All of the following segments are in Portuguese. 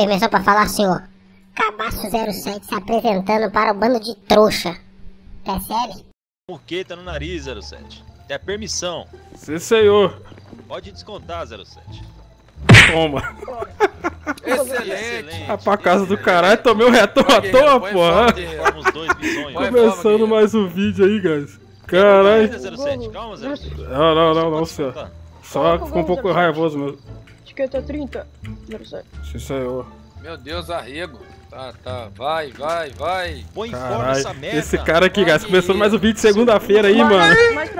Permissão pra falar, senhor. Cabaço 07 se apresentando para o bando de trouxa. Percebe? Porqueta no nariz, 07. Tem a permissão. Sim, senhor. Pode descontar, 07. Toma. Excelente. Vai pra casa do caralho, tomei um retorno à toa, porra. Começando mais um vídeo aí, guys. Caralho. Calma, 07. Calma, 07. Não, não, não, não, senhor. Só ficou um pouco raivoso mesmo. Etiqueta 30, 07. Sim, senhor. Meu Deus, arrego. Tá, tá. Vai, vai, vai. Põe fora essa merda. Esse cara aqui, guys, Vai, começando mais um vídeo de segunda-feira aí, mano.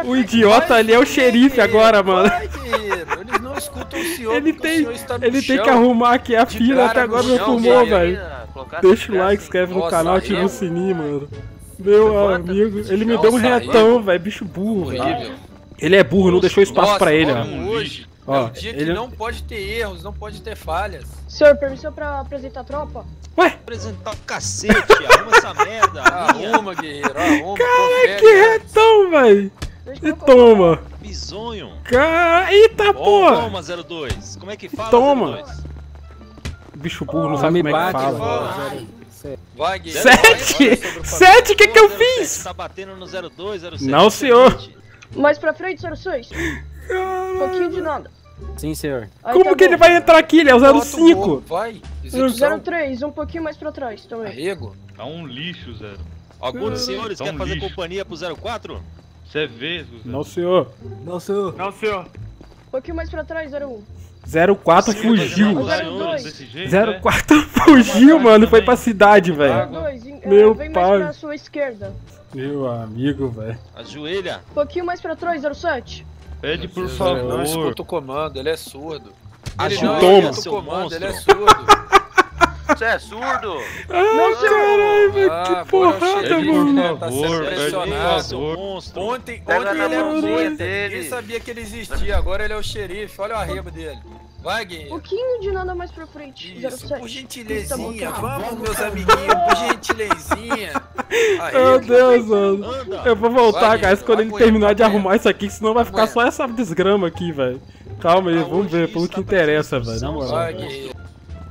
O idiota ali é o xerife agora, mano. Vai. Eles não escutam o senhor Ele porque o tem, senhor está no ele tem chão. que arrumar aqui a fila, até agora no não guerreiro. velho. Deixa o like, inscreve no canal, ativa o sininho, mano. Meu amigo, ele me deu um retão, velho. Bicho burro, velho. Ele é burro, não deixou espaço Nossa, pra ele, ó. vamos hoje. é Ó, um dia que ele- não pode ter erros, não pode ter falhas. Senhor, permissão pra apresentar a tropa? Ué, Apresentar o cacete. Arruma essa merda. Minha. Arruma, guerreiro, arruma. confere, que né? retão, velho. E toma. Bisonho. Cara, eita Bom, porra. Toma, 02. Como é que fala, Toma. 02? Bicho burro, não sabe como é que fala. Vai, Vai, guerreiro. Sete? vai, Sete? O que que eu Ô, 07, fiz? Tá batendo no 02, 07. Não, senhor. Mais pra frente, 06. Um pouquinho de nada. Sim, senhor. Aí Como tá que bom. ele vai entrar aqui? Ele é o Bota o 05. gorro, Vai, execução. 03, um pouquinho mais pra trás também. Arrego. Tá um lixo, Zero. Algum dos senhores Tá quer um fazer lixo. companhia pro 04? Você vê, Zero. Não, senhor. Não, senhor. Não, senhor. Um pouquinho mais pra trás, 01. 04 Sim, fugiu. mas Zero Senhores, dois. desse jeito, né? 04 fugiu, mano. Foi pra cidade, velho. 02, em- Meu vem pai. mais pra sua esquerda. Meu amigo, velho. Ajoelha. Um pouquinho mais pra trás, 07. Pede por Ele Não favor. escuta o comando, ele é surdo. Ele Ajoelha, não Toma. escuta seu o comando, ele é surdo. Você é surdo? Não, senhor. Caralho, velho. Ah, Que porrada, mano. tá Por sendo favor, pressionado. Seu monstro. Ontem, ontem ele era um dele. ninguém sabia que ele existia, agora ele é o xerife, olha o arrebo dele. Vai, Um guerreiro. pouquinho de nada mais pra frente, Isso, 07. por gentileza, Tá vamos, meus amiguinhos, por gentileza. Meu Deus, mano. Anda. Eu vou voltar, Vai, guys, quando ele terminar de arrumar isso aqui, senão vai ficar só essa desgrama aqui, velho. Calma aí, Pra vamos ver, pelo tá que interessa, velho, na moral.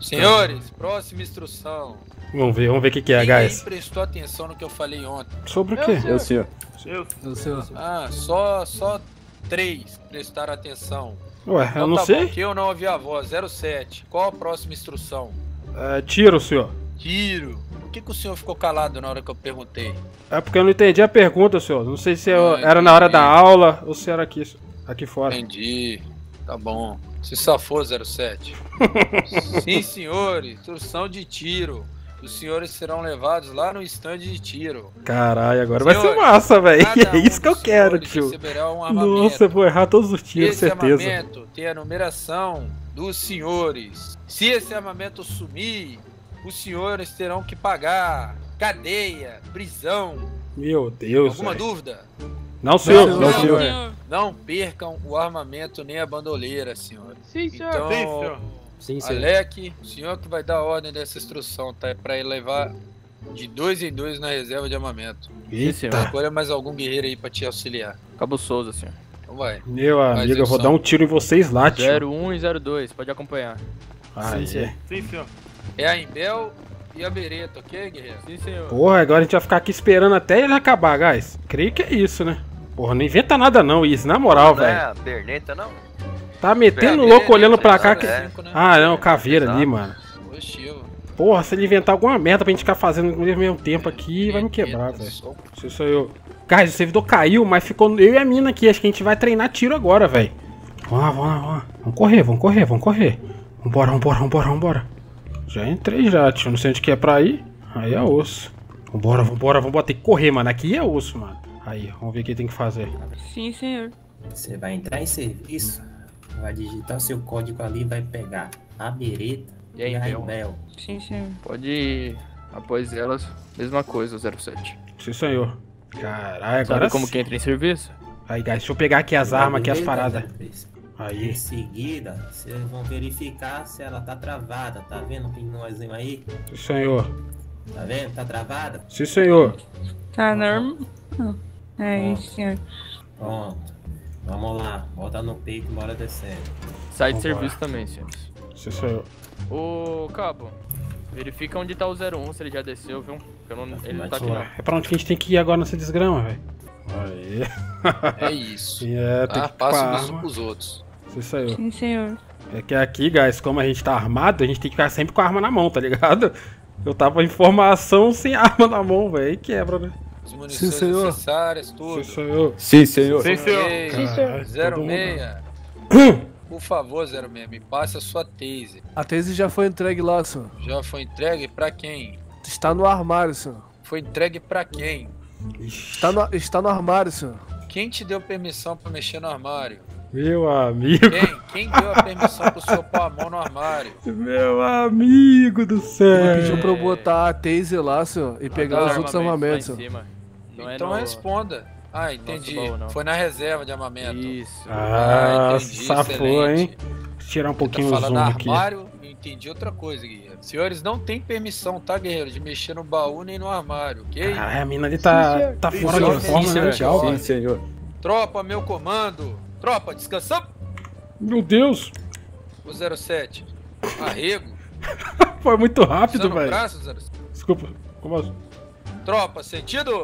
Senhores, próxima instrução. Vamos ver, vamos ver o que que é, guys. prestou atenção no que eu falei ontem. Sobre o Eu quê? Eu, senhor. Eu, Eu, senhor. Ah, só, só três prestaram atenção. Ué, eu Então não tá sei. Bom, que eu não ouvi a voz. 07. Qual a próxima instrução? É, tiro, senhor. Tiro. Por que, que o senhor ficou calado na hora que eu perguntei? É porque eu não entendi a pergunta, senhor. Não sei se eu- Ah, era na hora da aula ou se era aqui, aqui fora. Entendi. Tá bom. Se safou, 07. Sim, senhores. Instrução de tiro. Os senhores serão levados lá no stand de tiro. Caralho, agora vai ser Senhores, massa, velho. É isso que eu quero, senhores tio. um. Nossa, eu vou errar todos os tiros, esse certeza. armamento tem a numeração dos senhores. Se esse armamento sumir, os senhores terão que pagar cadeia, prisão. Meu Deus. Alguma velho. dúvida? Não, senhor. Não, Não, senhor. senhor. Não percam o armamento nem a bandoleira, senhores. Sim, senhor. Então, Sim, senhor. Sim, senhor. Alec, o senhor que vai dar a ordem dessa instrução, tá? É pra ele levar de dois em dois na reserva de armamento. Eita. Escolha mais algum guerreiro aí pra te auxiliar. Cabo Souza, senhor. Então vai. Meu amigo, eu vou dar um tiro em vocês lá, tio. 01 e 02, pode acompanhar. Aí. Sim, senhor. É a Imbel e a Beretta, ok, guerreiro? Sim, senhor. Porra, agora a gente vai ficar aqui esperando até ele acabar, guys. Creio que é isso, né? Porra, não inventa nada não, isso, na moral, Não é velho. a perneta, não? Tá metendo Beretta, louco olhando pra cá. Que... né? Ah, não, caveira ali, Exato. mano. Positivo. Porra, se ele inventar alguma merda pra gente ficar fazendo ao mesmo tempo aqui, vai me quebrar, velho. Se sou eu. Guys, o servidor caiu, mas ficou eu e a mina aqui. Acho que a gente vai treinar tiro agora, velho. Vamos lá, vamos lá, vamos lá. Vamos correr, vamos correr, vamos correr. Vambora, vambora, vambora, vambora. Já entrei já, tio. Não sei onde que é pra ir. Aí é osso. Vambora, vambora, vambora. Tem que correr, mano. Aqui é osso, mano. Aí, vamos ver o que tem que fazer. Sim, senhor. Você vai entrar em serviço, vai digitar o seu código ali, vai pegar a bereta E aí, e a Bel? Rebel. Sim, senhor. Pode ir após elas, mesma coisa, 07. Sim, senhor. Caralho, Sabe agora como sim. que entra em serviço? Aí, guys, deixa eu pegar aqui as armas, aqui as paradas. 03? Aí. Em seguida, vocês vão verificar se ela tá travada, tá vendo o nozinho aí? Sim, senhor. Tá vendo? Tá travada? Sim, senhor. Tá normal? É isso, senhor. Pronto. Vamos lá, bota no peito e bora descendo. Sai de serviço também, senhores. Sou eu. Ô, Cabo, verifica onde tá o 01, se ele já desceu, viu? Eu não- ele não tá aqui não. lá. É pra onde que a gente tem que ir agora nessa desgrama, velho? Aí. É isso. É, tem Ah, que passa a o arma. pros outros. Sou eu. Sim, senhor. É que aqui, guys, como a gente tá armado, a gente tem que ficar sempre com a arma na mão, tá ligado? Eu tava em formação sem arma na mão, velho. Aí quebra, né? Munições senhor. necessárias, tudo. Sim, senhor. Sim, senhor. Sim, senhor. 06. Por favor, 06, me passe a sua taser. A tese já foi entregue lá, senhor. Já foi entregue pra quem? Está no armário, senhor. Foi entregue pra quem? Está no, está no armário, senhor. Quem te deu permissão pra mexer no armário? Meu amigo. Quem? Quem deu a permissão pro senhor pôr a mão no armário? Meu amigo do Ele céu. pediu pra eu botar a taser lá, senhor, e pegar Os os outros armamentos lá senhor. em cima. Não é então no- responda. Ah, entendi. baú. Foi na reserva de armamento. Isso. Ah, entendi, safou, hein? excelente. Eu tirar um Tá pouquinho o zoom falando aqui. armário, eu entendi outra coisa, guerreiro. Senhores não têm permissão, tá, guerreiro, de mexer no baú nem no armário, ok? Caralho, a mina ali Sim, tá, senhor. tá Sim, fora senhor. de forma, Sim, né? senhor. Sim, senhor. Tropa, meu comando. Tropa, descansou? Meu Deus. O 07. Arrego. Foi muito rápido, velho. braço, 07. Desculpa. Como assim? Tropa, sentido?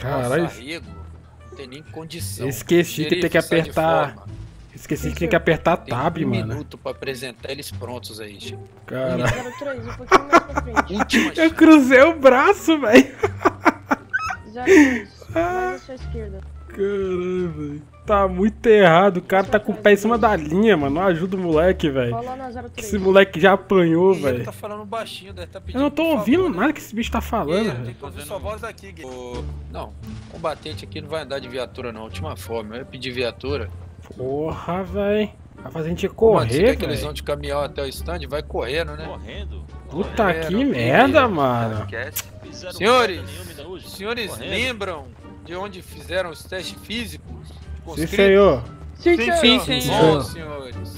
Caralho. Nossa. Não tem nem condição. Esqueci que tem que apertar-. Esqueci que tem que apertar Tem tab, um mano. minuto pra apresentar eles prontos aí, Chico. Caralho. 03, um pouquinho mais pra frente. Última Eu cruzei o braço, velho. 02, mais à sua esquerda. Caralho, velho. Tá muito errado. O cara tá com o pé em cima da linha, mano. Não ajuda o moleque, velho. Cola na 03. Esse moleque já apanhou, velho. tá falando baixinho, deve tá pedindo. Eu não tô ouvindo favor, né? nada que esse bicho tá falando, Guerreiro, tem velho. que ouvir sua voz daqui, guerreiro. Não, combatente aqui não vai andar de viatura, não. Última forma. Eu ia pedir viatura. Porra, velho. Vai fazer a gente correr, quer que eles velho. vão de caminhão até o stand? Vai correndo, né? Correndo? Puta correndo, que filho. merda, mano. Senhores, senhores Correndo. lembram de onde fizeram os testes físicos? Sim, senhor. Sim, Sim, senhor. Sim, senhor. Bom, senhores.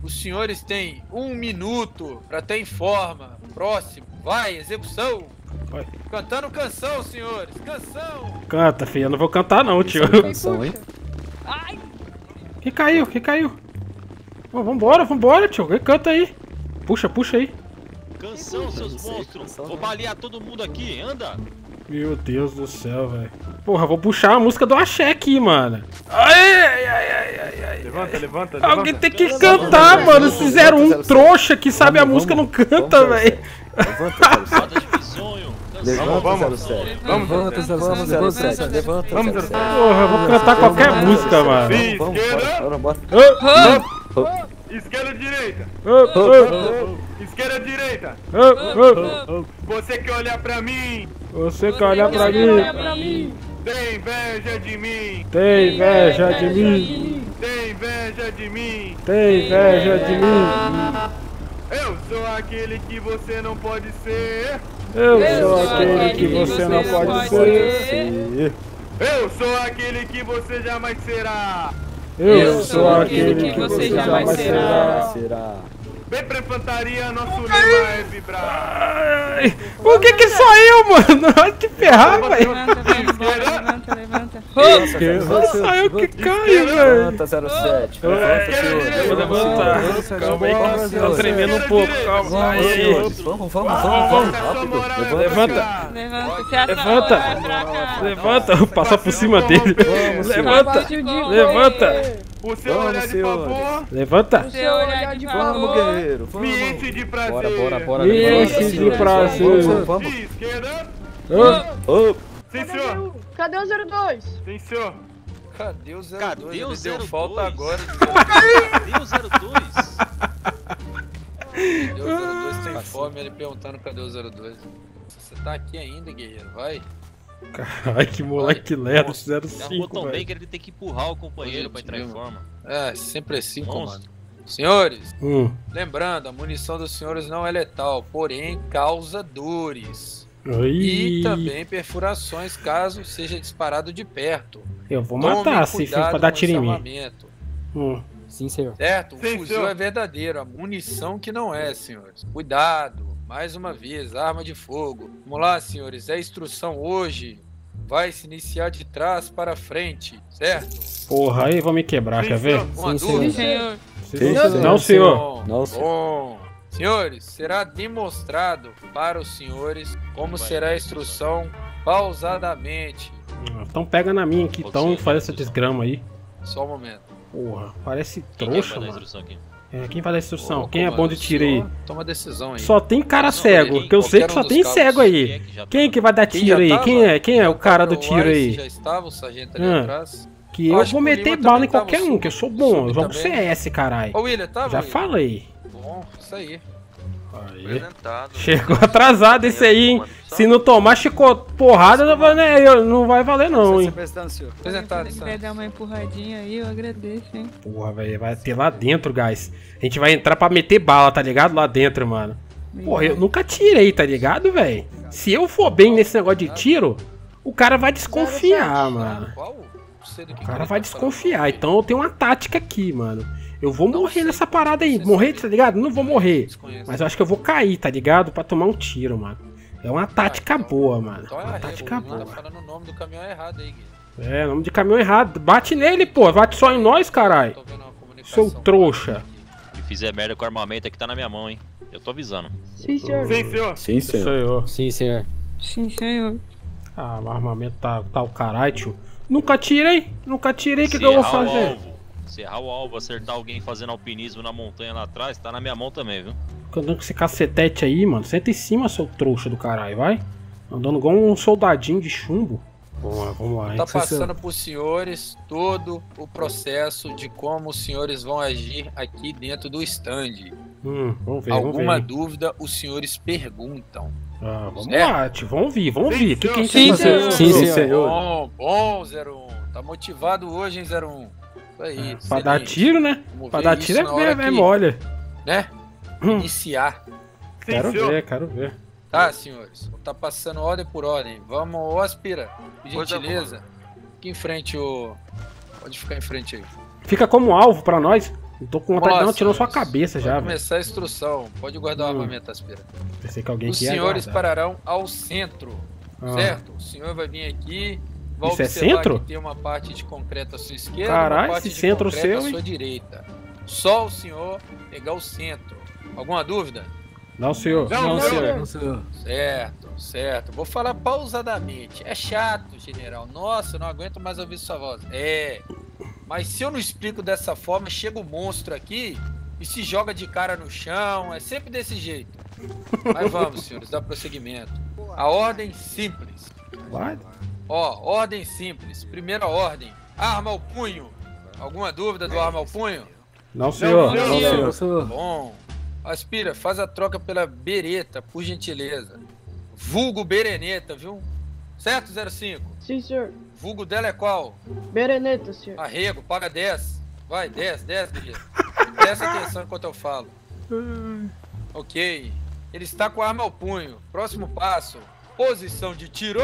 Os senhores têm um minuto pra ter em forma. Próximo. Vai, execução. Vai. Cantando canção, senhores. Canção. Canta, filho. Eu não vou cantar, não, tio. Canção, hein? Que caiu? Que caiu? Ô, vambora, vambora, tio. Quem canta aí? Puxa, puxa aí. Canção, seus monstros. Vou né? balear todo mundo aqui, anda. Meu Deus do céu, velho. Porra, vou puxar a música do Axé aqui, mano. Ai, ai, ai, ai, ai, ai. Levanta, levanta, Alguém levanta. tem que cantar, mano. Se fizeram um trouxa que sabe a música não canta, velho. Levanta, 07. Roda de bisonho. Canção. Levanta, vamos. 07. Vamos, Levanta, Vamos, 07. 07. Levanta, Vamos, 07. Porra, eu vou cantar qualquer música, mano. Vamos, bora, bora, bora. Esquerda, direita. Ô, ô, Esquerda, direita. Você quer olhar pra mim? Você quer olhar pra Olha mim? pra mim. Tem inveja de mim. Tem inveja de mim. Tem inveja de mim. Tem inveja de mim. Eu sou aquele que você não pode ser. Eu sou aquele que você não pode ser. Eu sou aquele que você jamais será. Eu sou aquele que você jamais será. Será. Vem pra infantaria, nosso lema é vibrar. Por que que só eu, mano? Vai te ferrar, velho. Levanta, levanta, levanta. Só eu que caio, velho. Levanta, 07. Levanta. Vou levantar. Calma aí, tá tremendo um pouco. Calma aí. Vamos, vamos, vamos, vamos. É Levanta. Levanta, Levanta. cá. Levanta, vou passar por cima dele. Levanta, levanta. O seu Vamos, olhar de senhores. favor levanta. Seu olhar de Vamos, favor. guerreiro. me Vamos. enche de prazer. Bora, bora, bora. Me enche de prazer. Vamos, vamos. De esquerda. Ô, Ô, Sim, Cadê senhor. o, cadê o 02? Sim, senhor. Cadê o 02? Cadê o Ele deu 02? falta agora. Cadê o 02? Cadê o 02 tem fome, ele perguntando cadê o 02. Você tá aqui ainda, guerreiro, vai. Caralho, que moleque lerdo, fizeram Ele arrumou 5, tão bem velho. que ele tem que empurrar o companheiro pra entrar em forma. É, sempre assim, Monstro. comando. Senhores, Hum. lembrando, a munição dos senhores não é letal, porém causa dores. Oi. E também perfurações caso seja disparado de perto. Eu vou Tome matar se for pra dar tiro em mim. Hum. Sim, senhor. Certo? O Sim, fuzil senhor. é verdadeiro, a munição que não é, senhores. Cuidado, mais uma vez, arma de fogo. Vamos lá, senhores, a instrução hoje vai se iniciar de trás para frente, certo? Porra, aí vão me quebrar, Sim, quer ver? senhor. Uma Sim, dúvida? Sim, senhor. Sim, não, senhor. Não, senhor. bom. Senhores, será demonstrado para os senhores como será a instrução pausadamente. Então pega na minha aqui, então, e faz essa desgrama aí. Só um momento. Porra, parece Quem trouxa, mano. É, quem vai dar instrução? Ô, quem é bom de tiro aí? Toma decisão aí. Só tem cara Não, cego, ele- que eu sei que só um tem cego Quem é aí. que Quem é que vai dar tiro aí? tava? Quem é? Quem é o cara do O tiro aí? Já estava, o sargento ali Ah. atrás. Que eu Acho vou meter bala em qualquer um, que eu sou bom. Eu jogo também. CS, caralho. Ô, William, tava? Já falei. Bom, isso aí. Aí. Chegou atrasado esse aí, hein? Se não tomar chico porrada, não vai, né, eu- não vai valer não, hein? Apresentado, Se puder dar uma empurradinha aí, eu agradeço, hein? Porra, velho, vai ter lá dentro, guys. A gente vai entrar pra meter bala, tá ligado? Lá dentro, mano. Porra, eu nunca tirei, tá ligado, velho? Se eu for bem nesse negócio de tiro, o cara vai desconfiar, mano. O cara vai tá desconfiar. Então eu tenho uma tática aqui, mano. Eu vou morrer nessa parada aí. Morrer, tá ligado? Não vou morrer. Mas eu acho que eu vou cair, tá ligado? Pra tomar um tiro, mano. É uma tática boa, mano. Então é Uma tática Tá boa. falando o nome do caminhão errado aí, Gui. É, nome de caminhão errado. Bate nele, pô. Bate só em nós, caralho. Seu trouxa. Se fizer merda com o armamento aqui tá na minha mão, hein? Eu tô avisando. Sim, senhor. Sim, senhor. Sim, senhor. Senhor. Sim, senhor. Sim, senhor. Ah, o armamento tá, tá o caralho, tio. Nunca tirei. Nunca tirei. O que, que eu vou o fazer? Se errar o alvo, acertar alguém fazendo alpinismo na montanha lá atrás, tá na minha mão também, viu? Andando com esse cacetete aí, mano. Senta em cima, seu trouxa do caralho, vai. Andando igual um soldadinho de chumbo. Vamos lá, vamos lá, hein? Tá passando pros senhores todo o processo de como os senhores vão agir aqui dentro do stand. Hum, vamos ver, vamos Alguma ver. dúvida, os senhores perguntam. Ah, vamos Certo? lá, tio. Vamos ouvir, vamos ouvir. O que, que a gente Sim, vai fazer? senhor. Sim, Sim, senhor. Bom, bom, 01. Tá motivado hoje, hein, 01? Isso aí. É, Pra dar tiro, né? Vamos Pra dar tiro é, hora é, é mole. Né? Hum. Iniciar. Sim, Quero senhor. ver, quero ver. Tá, senhores. Tá passando ordem por ordem. Vamos, ô Aspira, é, gentileza. Fica em frente, o. Pode ficar em frente aí. Fica como alvo pra nós. Eu tô com vontade de Nossa, tiro na sua cabeça já, começar a instrução. Pode guardar o Hum. armamento, Aspira. Pensei que alguém Os senhores guardar. pararão ao centro, Ah. certo? O senhor vai vir aqui, vai Isso é centro? que tem uma parte de concreto à sua esquerda Caralho, uma parte esse de centro concreto seu, à hein? sua direita. Só o senhor pegar o centro. Alguma dúvida? Não, senhor. Não, Não, não, senhor. Não, senhor. Certo, certo. Vou falar pausadamente. É chato, general. Nossa, eu não aguento mais ouvir sua voz. É. Mas se eu não explico dessa forma, chega o monstro aqui e se joga de cara no chão. É sempre desse jeito. Mas vamos, senhores, dar prosseguimento. A ordem simples. Vai. Ó, ordem simples. Primeira ordem. Arma ao punho. Alguma dúvida do arma ao punho? Não, senhor. Não, Não, senhor. senhor. Não, senhor. Bom. Aspira, faz a troca pela bereta, por gentileza. Vulgo bereneta, viu? Certo, 05? Sim, senhor. Vulgo dela é qual? Bereneta, senhor. Arrego, paga 10. Vai, 10, 10, beleza. Presta atenção enquanto eu falo. Ok. Ele está com a arma ao punho. Próximo passo. Posição de tiro.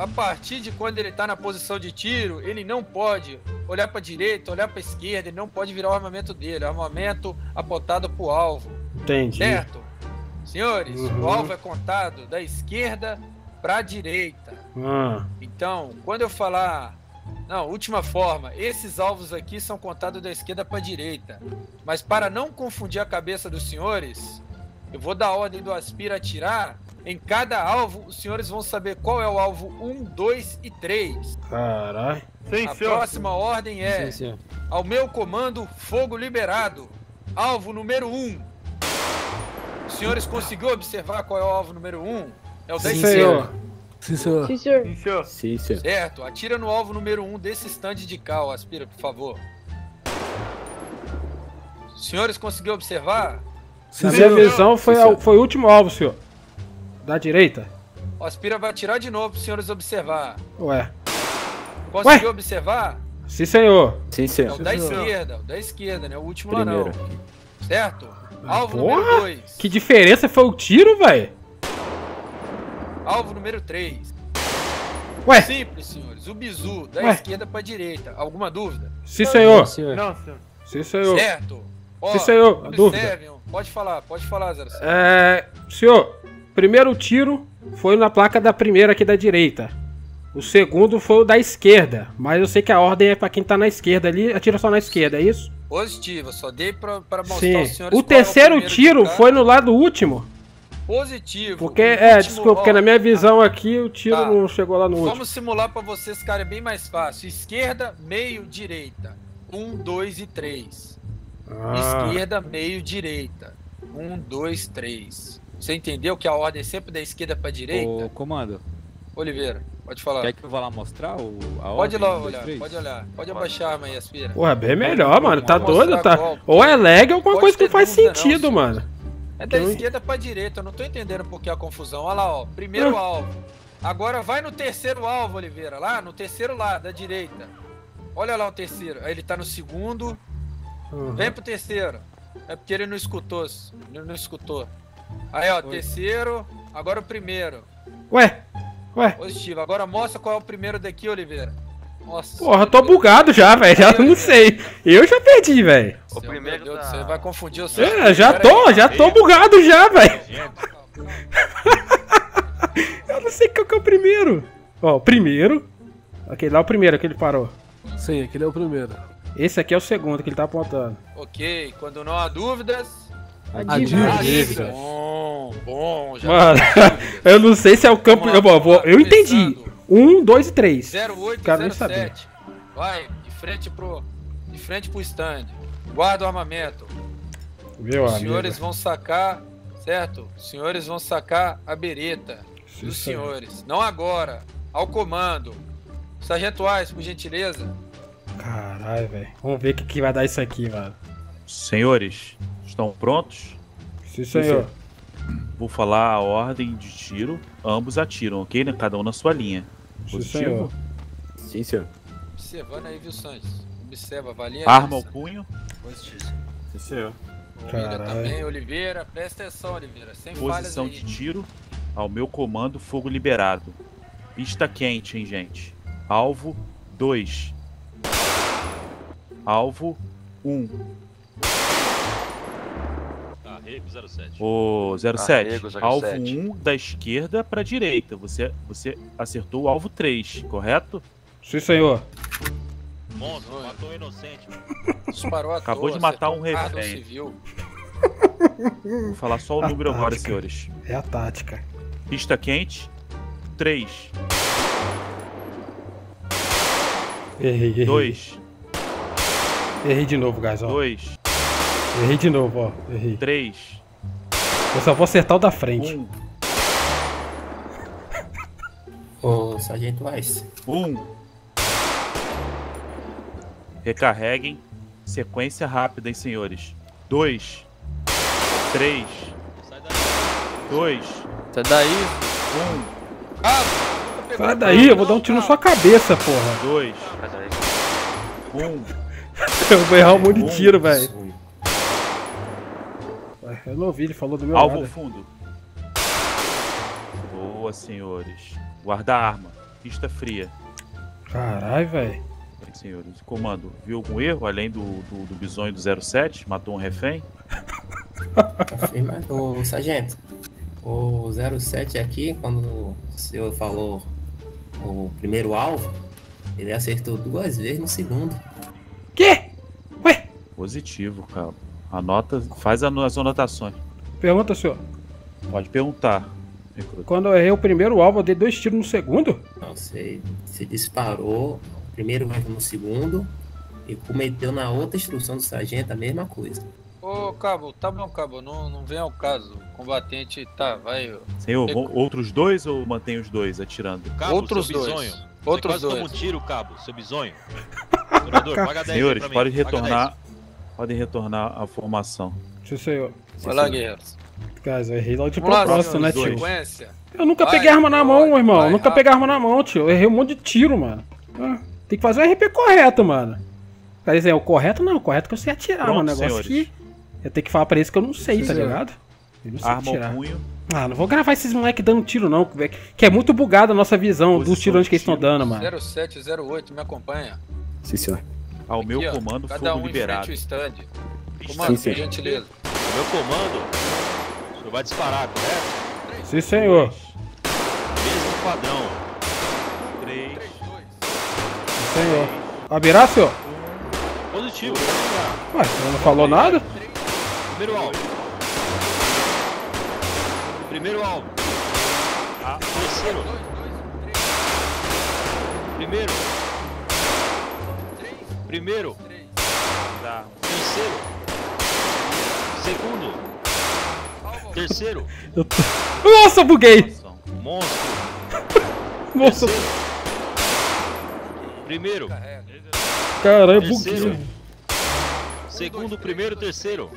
A partir de quando ele está na posição de tiro, ele não pode olhar para direita, olhar para esquerda, ele não pode virar o armamento dele. Armamento apontado para o alvo. Entendi. Certo? Senhores, Uhum. o alvo é contado da esquerda para a direita. Ah, Então, quando eu falar. Não, última forma. Esses alvos aqui são contados da esquerda para a direita. Mas para não confundir a cabeça dos senhores, eu vou dar a ordem do Aspira atirar. Em cada alvo, os senhores vão saber qual é o alvo 1, 2 e 3. caralho. Sim, A senhor. próxima ordem é: Sim, senhor. ao meu comando, fogo liberado. Alvo número 1. Os senhores conseguiu observar qual é o alvo número 1? É o da Sim, senhor. Sim, senhor. Sim, senhor. Sim, senhor. Sim, senhor. Certo, atira no alvo número 1 um desse stand de cal, aspira, por favor. Senhores conseguiu observar? Sim, Na minha senhor. visão foi, Sim, a- senhor. foi o último alvo, senhor. Da direita. O aspira vai atirar de novo para os senhores observar. Ué. Conseguiu observar? Sim, senhor. Sim, É o senhor. da senhor. esquerda, o da esquerda, né? O último lá não. Primeiro. Certo? Alvo Porra, número 2. Que diferença foi o tiro, velho? Alvo número 3. Ué, Simples, senhores. O bizu, da Ué. esquerda para direita. Alguma dúvida? sim, senhor. senhor. Não, senhor. Sim, senhor. Certo. Ó, Sim, senhor. observem, Pode falar, pode falar, 07. É. Senhor, primeiro tiro foi na placa da primeira aqui da direita. O segundo foi o da esquerda. Mas eu sei que a ordem é pra quem tá na esquerda ali, atira só na esquerda, é isso? Positivo, só dei pra, pra mostrar Sim. aos senhores O é terceiro de tiro foi no lado último. Positivo. Porque, O é, último, desculpa, porque ó, na minha visão aqui o tiro Tá. não chegou lá no último. Vamos simular pra vocês ficarem bem mais fácil. Esquerda, meio, direita. Um, dois e três. Ah, Esquerda, meio, direita. Um, dois, três. Você entendeu que a ordem é sempre da esquerda pra direita? Ô, comando, Oliveira, pode falar. quer que eu vá lá mostrar o, a Pode ir lá Um, olhar, pode olhar. Pode abaixar a arma aí, aspira. Porra, bem melhor, mano. Tá doido, tá? qual. Ou é lag ou alguma Pode coisa que não faz não, sentido, senhor. mano. É da esquerda pra direita, eu não tô entendendo por que a confusão. Olha lá, ó. Primeiro Ah. alvo. Agora vai no terceiro alvo, Oliveira. Lá, no terceiro lá, da direita. Olha lá o terceiro. Aí ele tá no segundo. Uhum. Vem pro terceiro. É porque ele não escutou. Ele não escutou. Aí, ó, terceiro. Agora o primeiro. Ué, ué. Positivo. Agora mostra qual é o primeiro daqui, Oliveira. Nossa. Porra, eu tô bugado já, velho. Já não sei. Eu já perdi, velho. O primeiro Meu Deus do céu, vai confundir o seu. É, já tô, aí. já tô bugado já, velho. Eu não sei qual que é o primeiro. Ó, o primeiro. Aquele lá é o primeiro que ele parou. Sim, aquele é o primeiro. Esse aqui é o segundo que ele tá apontando. Ok, quando não há dúvidas. A dívida. Bom, bom. Já Mano, eu não sei se é o campo. Eu, vou- vou- eu entendi. Um, dois e três. 08, Quero nem saber. 07. Vai, de frente pro. De frente pro stand. Guarda o armamento. Viu, Os amigo? senhores vão sacar, certo? Os senhores vão sacar a bereta dos Sim, senhor. senhores. Não agora. Ao comando. Sargento Ais, por gentileza. Caralho, velho. Vamos ver o que, que vai dar isso aqui, mano. Senhores, estão prontos? Sim, senhor. Vou falar a ordem de tiro. Ambos atiram, ok? né? Cada um na sua linha. Sim, senhor. Sim, senhor. Observando aí, viu, Santos? Observa, avalia. Arma ao isso. punho. Sim, senhor. Oliveira Caralho. também, Oliveira. Presta atenção, Oliveira. Sem Posição aí. de tiro. Ao meu comando, fogo liberado. Pista quente, hein, gente? Alvo 2. Alvo 1. Um. Arrego 07. O 07. Arrego 07. Alvo 1 da esquerda para direita. Você, você acertou o alvo 3, correto? Sim, senhor. Monstro, matou um inocente. Disparou à Acabou toa, de matar um refém. civil. Vou falar só o número agora, tática. senhores. É a tática. Pista quente 3. Errei, errei. 2. Errei de novo, guys, ó. 2. Errei de novo, ó. Errei. 3. Eu só vou acertar o da frente. 1. Ô, Sargento Weiss. 1. Recarreguem. Sequência rápida, hein, senhores. 2. 3. 2. Sai daí. 1. Sai daí, eu vou dar um tiro na sua cabeça, porra. 2. 1. Eu vou errar um monte de tiro, velho. Ué, Eu não ouvi, ele falou do meu Alvo lado. fundo. Boa, senhores. Guarda a arma. Pista fria. Caralho, velho. Senhores. Comando, viu algum erro além do, do, do bisonho do 07? Matou um refém? Confirma. Ô, Sargento, o 07 aqui, quando o senhor falou o primeiro alvo, ele acertou duas vezes no segundo. Quê? Positivo, cara. Anota, faz as anotações. Pergunta, senhor. Pode perguntar. recruta. Quando eu errei o primeiro alvo, eu dei dois tiros no segundo? Não, você, você disparou primeiro vez no segundo e cometeu na outra instrução do sargento a mesma coisa. Ô, Cabo, tá bom, Cabo, não, não vem ao caso. O combatente, tá, vai. Senhor, outros dois ou mantém os dois atirando? Cabo, Outros seu dois. bisonho. Outros Você quase toma dois. um tiro, Cabo, seu bisonho. Dourador, paga 10 aí Senhores, podem paga retornar. Podem retornar à formação. Sim, senhor. Vai lá, guerreiros. Guys, eu errei logo de propósito, né, tio? sequência. Eu nunca Vai, peguei arma na mão, vai, irmão. vai, nunca rápido. peguei arma na mão, tio. Eu errei um monte de tiro, mano. Ah, tem que fazer o RP correto, mano. Quer dizer, o correto não, o correto é que eu sei atirar, Pronto, mano. O negócio senhores. que. Eu tenho que falar pra eles que eu não sei, Sim, tá senhor. ligado? Eu não sei Arma atirar. punho. Ah, não vou gravar esses moleque dando tiro, não. Que é muito bugada a nossa visão dos Posição tiros de que eles estão dando, mano. 0708, me acompanha. Sim, senhor. Ao meu Aqui, ó, comando, cada fogo um liberado. em ao stand. Comando, Sim, por sim. gentileza. O meu comando, o senhor vai disparar, correto? Sim, senhor. Mesmo padrão. 3. Sim, senhor. Vai virar, senhor? positivo. Ué, você não falou nada? Primeiro alvo. Primeiro alvo. Terceiro. Primeiro. Primeiro. Tá. Terceiro. Segundo. Terceiro. Eu tô... Nossa, buguei! Monstro. Nossa, Terceiro. Primeiro. caralho, buguei. Segundo, primeiro, terceiro.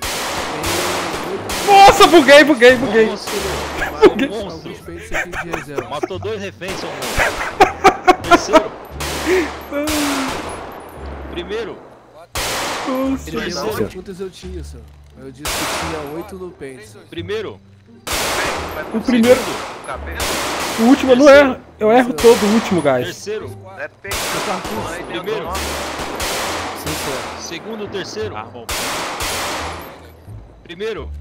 Nossa, buguei, buguei, buguei. Monstro. Buguei. Monstro. Matou dois reféns, seu monstro. Terceiro. Primeiro. Nossa, Afinal Terceiro. de contas eu tinha, senhor. Eu disse que tinha oito no pente. Primeiro. O primeiro. O último eu não erro. Eu erro todo o último, guys. Terceiro. É peito. Primeiro. Sim, senhor. Segundo, terceiro. Arma Primeiro.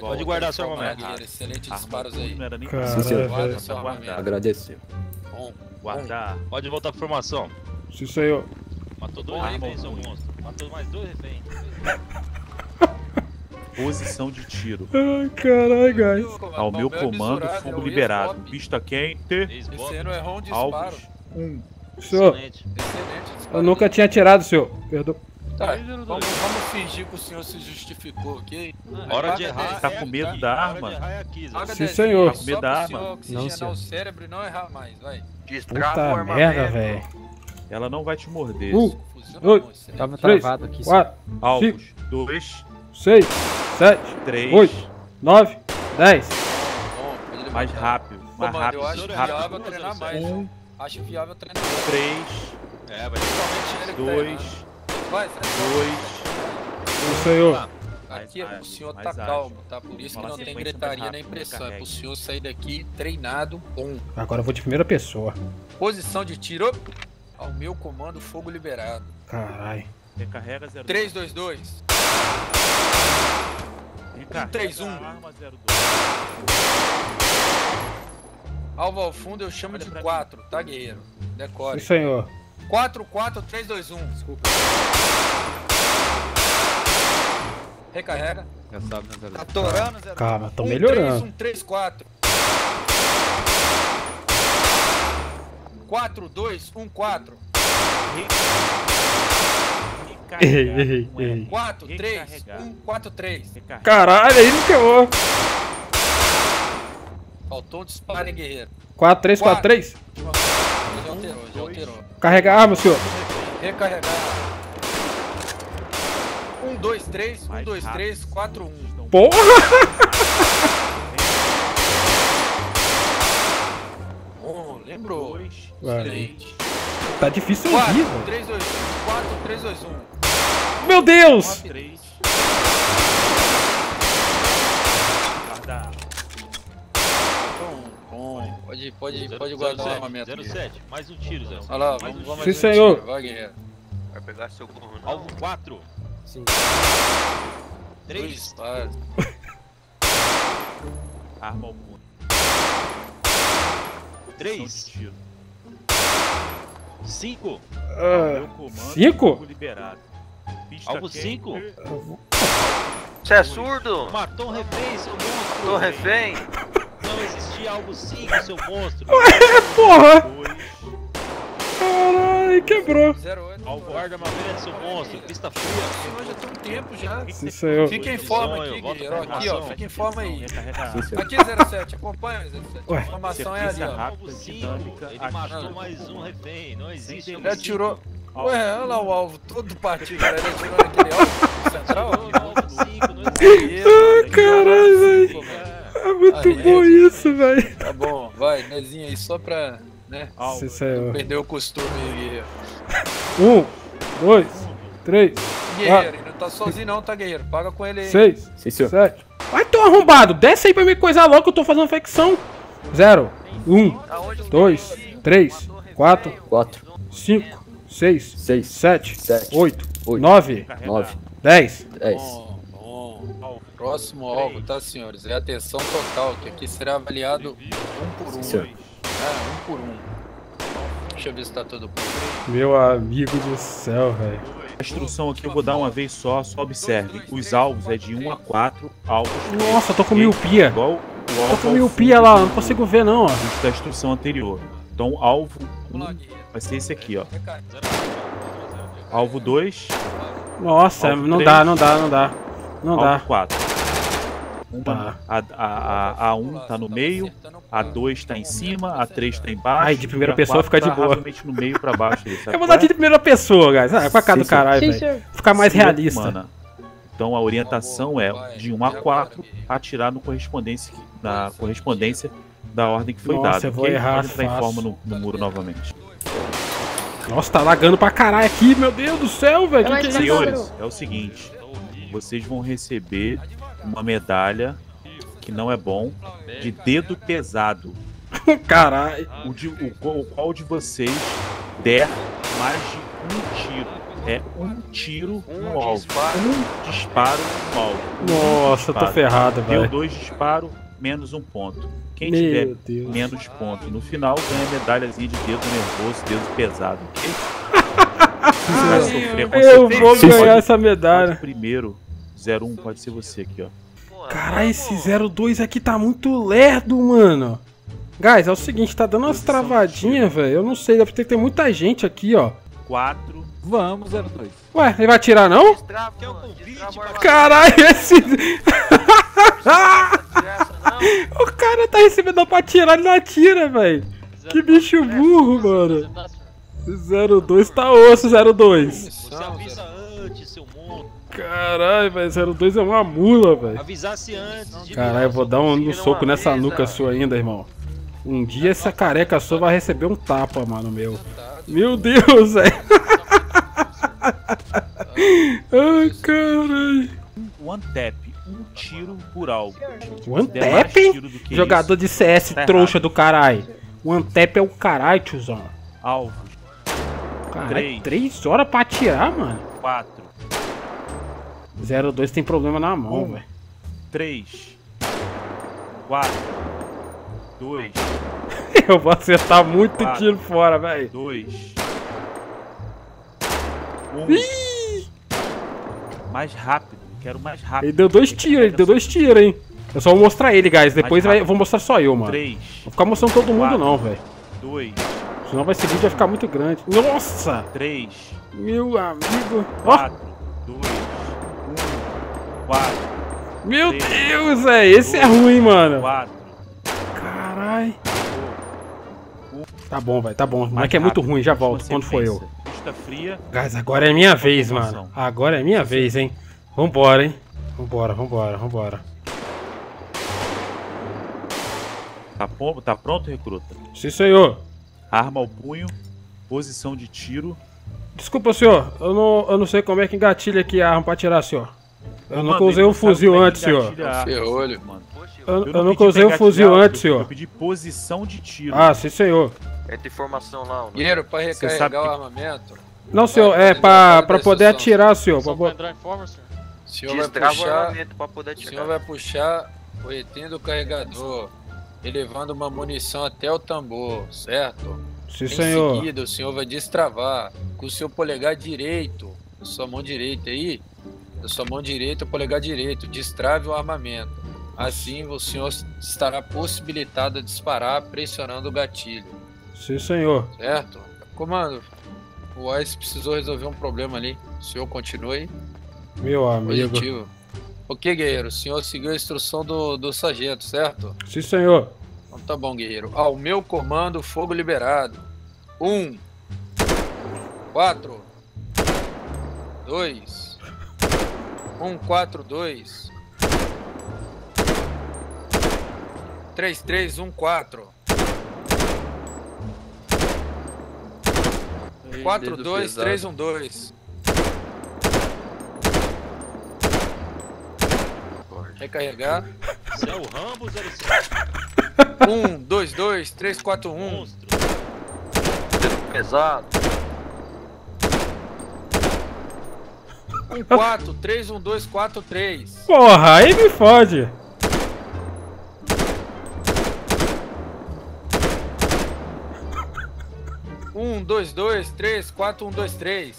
Pode guardar seu armamento. Arma disparos aí. não era nem Cara, Sim, senhor. Guarda seu armamento. Agradeço. Bom, guardar. Pode voltar pra formação. Sim, senhor. Matou dois Arma reféns, seu monstro. Matou mais dois reféns. Posição de tiro. Ai, caralho, guys. Ao meu é comando, é fogo o liberado. Pista quente. Esse ano errou um disparo. Alvos. Um. Senhor, Excelente. Excelente eu nunca tinha tirado, senhor. Perdão. Tá, vamos, vamos fingir que o senhor se justificou, ok? Hora de errar. Tá é com medo aqui. da arma? é aqui, Sim, senhor. Só Me dá pro arma. senhor Não, oxigenar senhor. o cérebro e não errar mais, vai. Destrava Puta merda, velho. Ela não vai te morder. Um, na dois. Tava três, travado aqui. quatro, Alvos. Dois. seis, sete, Três. oito, nove, dez. Bom. Mais rápido. Pô, Mais mano, rápido. eu acho Senhor, viável rápido. treinar mais. Um. Acho viável treinar mais. Três. É, Principalmente ele tá Dois. errando. Vai, Dois. Sim, senhor. Aqui Mais o senhor ágil, tá mais calmo, tá? Por isso que não tem gritaria rápido, impressão. É pro senhor sair daqui treinado, bom. Agora eu vou de primeira pessoa. Posição de tiro. Ao meu comando, fogo liberado. Caralho. Recarrega 02. 3, 2, 2. Recarrega 3, 1. Arma 02. Alvo ao fundo eu chamo de 4, tá, guerreiro? Decore. Sim, senhor. 4, 4, 3, 2, 1. Desculpa. Recarrega. Já sabe, né, Tá torando, Zé. Calma, tô 1, melhorando. 3, 1, 3, 4. 4, 2, 1, 4. Ei, ei, Um é ei. 4, 3, Recarregar. 1, 4, 3. Recarrega. Caralho, aí não queimou. Faltou um disparo, hein, guerreiro. 4, 3, 4, 3. Já alterou, já alterou. Carrega a arma, senhor. Recarregar. 1, 2, 3, 1, Mais 2, rápido. 3, 4, 1. Porra! lembrou. Dois. Excelente. Tá difícil 4, ouvir, velho. 3, 2, 1. 4, 3, 2, 1. Meu Deus! Três. Guardar. Bom, bom. Pode, pode, pode guardar o armamento. aqui. 07, mais um tiro, Zé. Olha lá, vamos, um vamos Sim, mais um senhor. tiro. Vai, guerreiro. Vai pegar seu não. Alvo 4. Sim. Dois 3. disparos. Arma ao fundo. 3. Tiro. 5. Ah, Meu comando, cinco? liberado. Alvo. 5. Você é surdo? Matou um refém, seu monstro. Tô refém? Não existia alvo 5, seu monstro. porra! Dois. Caralho, quebrou. 08. Alvo guarda armamento, seu monstro. Pista fria. Senhor, já tem um tempo já. Sim, senhor. Fica em forma aqui, pra Aqui, ó. formação. Fica em forma aí. Aqui, 07. Acompanha, 07. Ué. A informação é ali, ó. rápida, Alvo 5. dinâmica. Ele matou mais um refém. Não existe Ele atirou. Ué, olha lá o alvo todo partido, cara. Ele atirou naquele alvo central. Alvo 5, não existe. Ai, caralho, velho. É. Muito Aí, bom isso, velho. Tá bom, vai, Nezinho aí, só pra, né. Sim, senhor. perder o costume guerreiro. Um, dois, três, Guerreiro, ele não tá sozinho não, tá, guerreiro? Paga com ele aí. seis, Sim, senhor. sete. Vai, teu arrombado. Desce aí pra me coisar logo que eu tô fazendo facção. Zero, um, dois, três, quatro, Quatro, cinco, seis, seis, sete, Sete. oito, Oito. nove, nove, dez. dez. Bom, bom. Próximo alvo, tá, senhores? É atenção total, que aqui será avaliado um por um. Sim. É, um por um. Deixa eu ver se tá tudo bom. Meu amigo do céu, velho. A instrução aqui eu vou dar uma vez só, só observe. Os alvos é de 1 a 4 alvos. Nossa, tô com miopia. Igual o Tô com miopia lá, não consigo ver não, ó. da instrução anterior. Então, alvo 1 vai ser esse aqui, ó. Alvo 2, Nossa, Alvo não três. dá, não dá, não dá. Não alvo dá. 4. Uma, Tá. a, a, a, a 1 tá no meio, a 2 tá em cima, a 3 tá embaixo. Ai, de primeira a pessoa 4 fica de tá boa. razoavelmente no meio pra baixo. ali, sabe Eu vou dar é? de primeira pessoa, guys. Ah, é com a cara do caralho, velho. Ficar mais realista. humana. Então a orientação é de 1 a 4 atirar no correspondência, na correspondência da ordem que foi Nossa, dada. eu vou ok? errar entrar em forma no, no muro novamente. Nossa, tá lagando pra caralho aqui, meu Deus do céu, velho. Que que é isso? Senhores, é o seguinte: vocês vão receber uma medalha que não é bom de dedo pesado. Caralho. O, de, o, qual- o qual de vocês der mais de um tiro. É um tiro no alvo. Um disparo no alvo. Um Nossa, eu tô disparo. ferrado, Deu velho. dois disparos, menos um ponto. Quem Meu tiver Deus. menos pontos no final ganha medalhazinha de dedo nervoso, dedo pesado, ok? Você vai sofrer Eu vou Pode- ganhar essa medalha. pode Primeiro, 01 pode ser você aqui, ó. Caralho, esse 02 aqui tá muito lerdo, mano. Guys, é o seguinte, tá dando umas travadinhas, velho. Eu não sei, deve ter, ter muita gente aqui, ó. 4. Vamos, 02. Ué, ele vai atirar não? Caralho, esse. o cara tá recebendo pra atirar, ele não atira, velho. Que bicho burro, mano. 02 tá osso, 02. Você avisa. Caralho, velho, 02 é uma mula, velho. Avisasse antes Caralho, eu vou dar um, um soco nessa nuca sua ainda, irmão. Um dia essa careca sua vai receber um tapa, mano, meu. Meu Deus, velho. Ai, caralho. One tap, um tiro por alvo. One tap? Jogador de CS tá trouxa do caralho. One tap é o caralho, tiozão. Alvos. Caralho, Três. 3 horas pra atirar, mano. 4. 02 tem problema na mão, Um. velho. 3. 4. 2. Eu vou acertar muito Quatro. tiro fora, velho. 2. 1. Ih! Mais rápido. Quero mais rápido. Ele deu dois tiros, ele deu dois tiros, hein. Eu só vou mostrar ele, guys. Depois vai- eu vou mostrar só eu, mano. 3. Vou ficar mostrando todo mundo, Quatro. não, velho. 2. Senão esse vídeo vai ficar muito grande. Nossa! 3. Meu amigo. Ó! 4. 2. 1. 4. Meu três, Deus, velho. Esse é ruim, mano. 4. Caralho. Tá bom, velho. Tá bom. Mas é muito ruim. Já volto. Quando for eu. Vista fria. Guys, agora é minha vez, mano. Agora é minha vez, hein. Vambora, hein. Vambora, vambora, vambora. Tá, pom- tá pronto, recruta? Sim, senhor. Arma ao punho. Posição de tiro. Desculpa, senhor. Eu não, eu não sei como é que engatilha aqui a arma pra atirar, senhor. Eu Mano, nunca usei ele um fuzil é que antes, senhor. Ferrolho. mano. Eu, eu não nunca usei um fuzil engatilhar, antes, eu- senhor. Eu pedi posição de tiro. Ah, sim, senhor. Entra informação lá, mano. Guerreiro, pra recarregar sabe o que- armamento, Não, senhor. É pra, pra poder atirar, senhor. Pra pra entrar em forma, senhor. o senhor vai Destrava o puxar, armamento pra poder o senhor vai puxar o retém do carregador, elevando uma munição até o tambor, certo? Sim, em senhor. seguida, o senhor vai destravar com o seu polegar direito, da sua mão direita aí, da sua mão direita, o polegar direito, destrave o armamento. Assim, o senhor estará possibilitado a disparar pressionando o gatilho, Sim, senhor. certo? Comando, o Ice precisou resolver um problema ali. O senhor continue. Meu amigo. Positivo. Ok, guerreiro, o senhor seguiu a instrução do, do sargento, certo? Sim, senhor. Então tá bom, guerreiro. Ao meu comando, fogo liberado. Um. Quatro. Dois. 142 3314 42312 Recarregar. Você é o Rambo 07. 1, 2, 2, 3, 4, 1. um Pesado. Um, quatro, três, um, dois, quatro, três. Porra, aí me fode. Um, dois, dois, três, quatro, um, dois, três.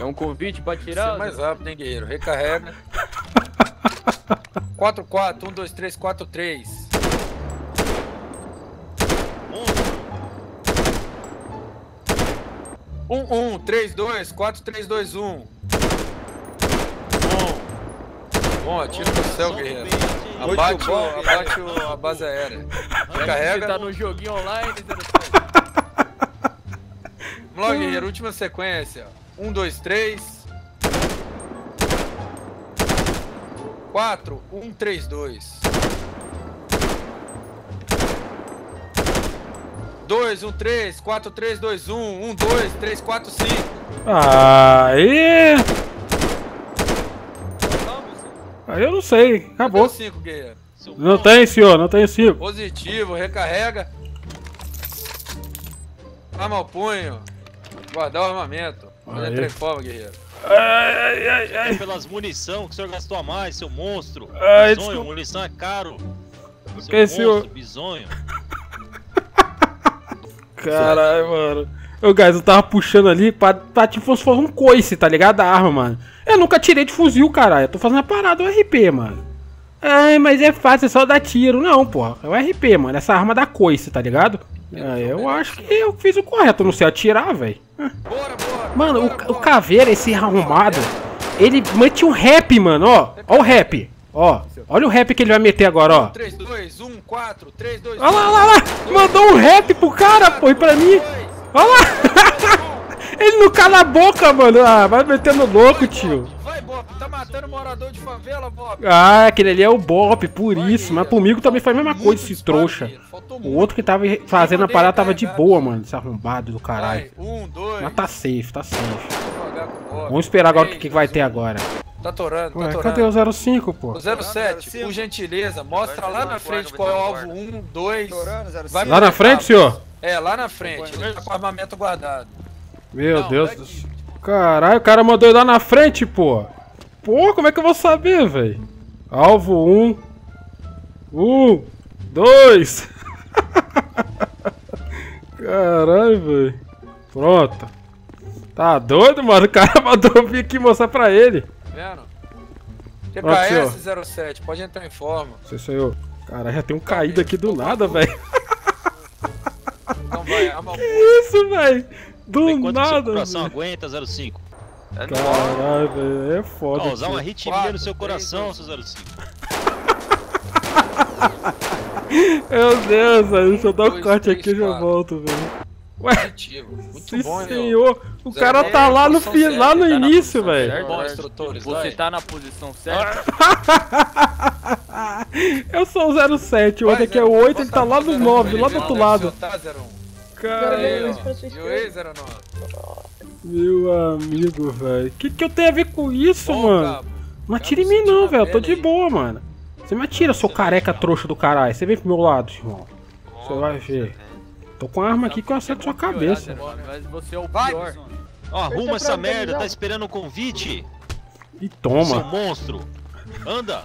É um convite pra Ser tirar? mais rápido, hein, guerreiro? Recarrega. 4, 4, 1, 2, 3, 4, 3. Um, um, 3, 2, 4, 3, 2, 1. Bom. Bom, atira no céu, guerreiro. Abate, o, abate o, a base aérea. Você Recarrega. tá no joguinho online, 07? Vamos lá, guerreiro. Última sequência. 1, 2, 3. 4, 1, 3, 2. 2, 1, 3, 4, 3, 2, 1. 1, 2, 3, 4, 5. Aí. Aí eu não sei. Acabou. 5, guerreiro. Não tem, senhor. Não tem cinco. Positivo, recarrega. Arma ao punho. Guardar o armamento. Olha três forma, guerreiro. Ai, ai, É pelas munição que o senhor gastou a mais, seu monstro. Ai, bisonho, desculpa. munição é caro. Seu Que senhor? monstro, bisonho. Caralho, mano. Ô, guys, eu tava puxando ali pra, pra tipo, fosse fosse um coice, tá ligado? Da arma, mano. Eu nunca tirei de fuzil, caralho. Eu tô fazendo a parada do RP, mano. Ai, mas é fácil, é só dar tiro. Não, porra. É o RP, mano. Essa arma da coice, tá ligado? É, eu acho que eu fiz o correto. Eu não sei atirar, velho. Mano, o, o caveira, esse arrumado, ele mete um rap, mano, ó. Ó o rap. Ó. Olha o rap que ele vai meter agora, ó. 3, 2, 1, 4, 3, 2, 1. Olha lá, olha lá. Mandou um rap pro cara, pô, e pra mim. Olha lá. Ele não cala a boca, mano. Ah, vai metendo louco, tio. Vai, Bob. Tá matando morador de favela, Bob. Ah, aquele ali é o Bop, por isso. Mas comigo também foi a mesma coisa, esse trouxa. O outro que tava fazendo a parada tava de boa, mano. Esse arrombado do caralho. Um, dois. Mas tá safe, tá safe. Vamos esperar agora o que, que vai ter agora. Tá torando, tá torando. cadê o 05, pô? O 07, por gentileza, mostra lá na frente qual é o alvo 1, 2. Vai Lá na frente, senhor? É, lá na frente. Ele tá com o armamento guardado. Meu Deus do céu. Caralho, o cara mandou ir lá na frente, pô. Pô, como é que eu vou saber, velho? Alvo 1. 1. 2. Caralho, velho. Pronto. Tá doido, mano? O cara mandou eu vir aqui mostrar pra ele. Vendo? Pronto, senhor. TKS 07, pode entrar em forma. Sou eu. Caralho, já tem um caído aqui do nada, velho. Então vai, arma o Que isso, velho? Do Quanto seu nada, coração velho. aguenta, 05? Caralho, velho. É foda. Causar uma tio. arritmia no seu coração, seu 05. Meu Deus, velho. Deixa eu dar um corte aqui e já volto, velho. Ué, Positivo. Muito sim bom, senhor. O Zé cara Zé, tá lá no, fi, lá no tá início, velho. Bom, instrutores, Você vai. tá na posição certa? Eu sou o 07, o outro aqui é o 8, ele tá lá no 9, lá do outro lado. Tá, 01. Cara, Aí, Isso ó. pra sua E o esquerda. E09. meu amigo, velho. Que que eu tenho a ver com isso, Bom, mano? cabo. Não atira em mim não, velho. Eu tô de boa, mano. Você me atira, seu careca trouxa do caralho. Você vem pro meu lado, irmão. Você vai ver. Tô com a arma aqui que eu acerto sua cabeça. Mas você é o Vai, pior. Ó, arruma essa merda, tá esperando o convite? E Seu toma. monstro. Anda.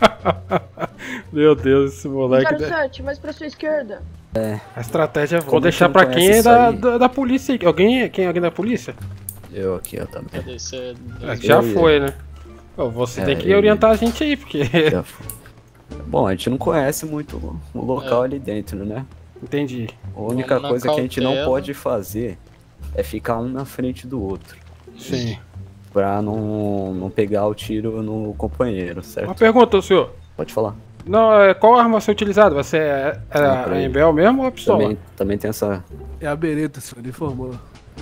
Meu Deus, esse moleque. 07, mais pra sua esquerda. A estratégia é vou Como deixar pra quem é da, da, da polícia aí. Alguém, quem é alguém da polícia? Eu aqui, ó, também. Cadê? Você É, que já Eu ia. foi, né? Você É, tem que orientar a gente aí, porque. Já foi. Bom, a gente não conhece muito o local ali dentro, né? Entendi. A única Vamos coisa que a gente não pode fazer é ficar um na frente do outro. Sim. Pra não, não pegar o tiro no companheiro, Uma certo? pergunta, senhor. Pode falar. Não, é, qual arma ser utilizada? Vai ser é, é, Ah, a. Embel mesmo ou a pistola? Também, também tem essa É a bereta, senhor, ele informou.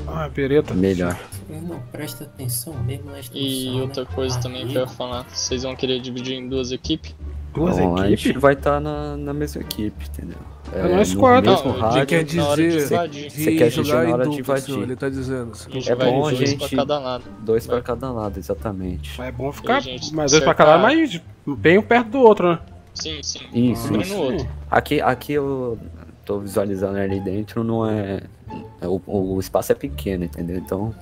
Ah, bereta. melhor. Não presta atenção mesmo na instrução, E né? outra coisa também que eu ia falar, vocês vão querer dividir em duas equipes? Duas Bom, a equipes? gente vai estar na, na mesma equipe, entendeu? É no squad. no mesmo Não, rádio. Ele quer dizer invadir. Você quer jogar na em hora de invadir. ele tá dizendo. A É vai bom a dois gente- pra cada lado. Dois pra cada lado, exatamente. É bom ficar mais dois pra cada lado, mas bem um perto do outro, né? Sim, sim. Isso, Um isso. no outro. Aqui, aqui eu tô visualizando ali dentro, não é. é O, o espaço é pequeno, entendeu? Então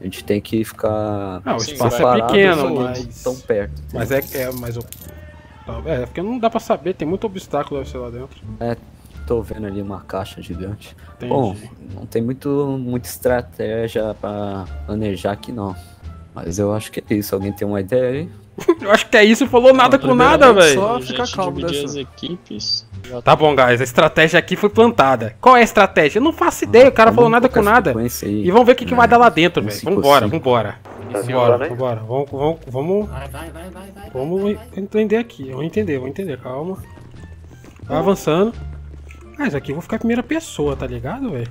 a gente tem que ficar. Ah, o espaço é pequeno, mas. Tão perto. entendeu? Mas é, é mas o. Tá, É, porque não dá pra saber, tem muito obstáculo deve ser lá dentro. É, tô vendo ali uma caixa gigante. Entendi. Bom, não tem muito, muita estratégia pra planejar aqui não. Mas eu acho que é isso. Alguém tem uma ideia aí? Eu acho que é isso, falou nada com nada, velho. Só ficar calmo dividir as equipes. Tá bom, guys, a estratégia aqui foi plantada. Qual é a estratégia? Eu não faço ideia, o cara falou nada com nada. E vamos ver o que, que vai dar lá dentro, velho. Vambora, possível. vambora. Tá né? vambora. Vamos, vamos, vamos. Vamos entender aqui. Vamos entender, vamos entender, calma. Vai avançando. Ah, isso aqui eu vou ficar em primeira pessoa, tá ligado, velho?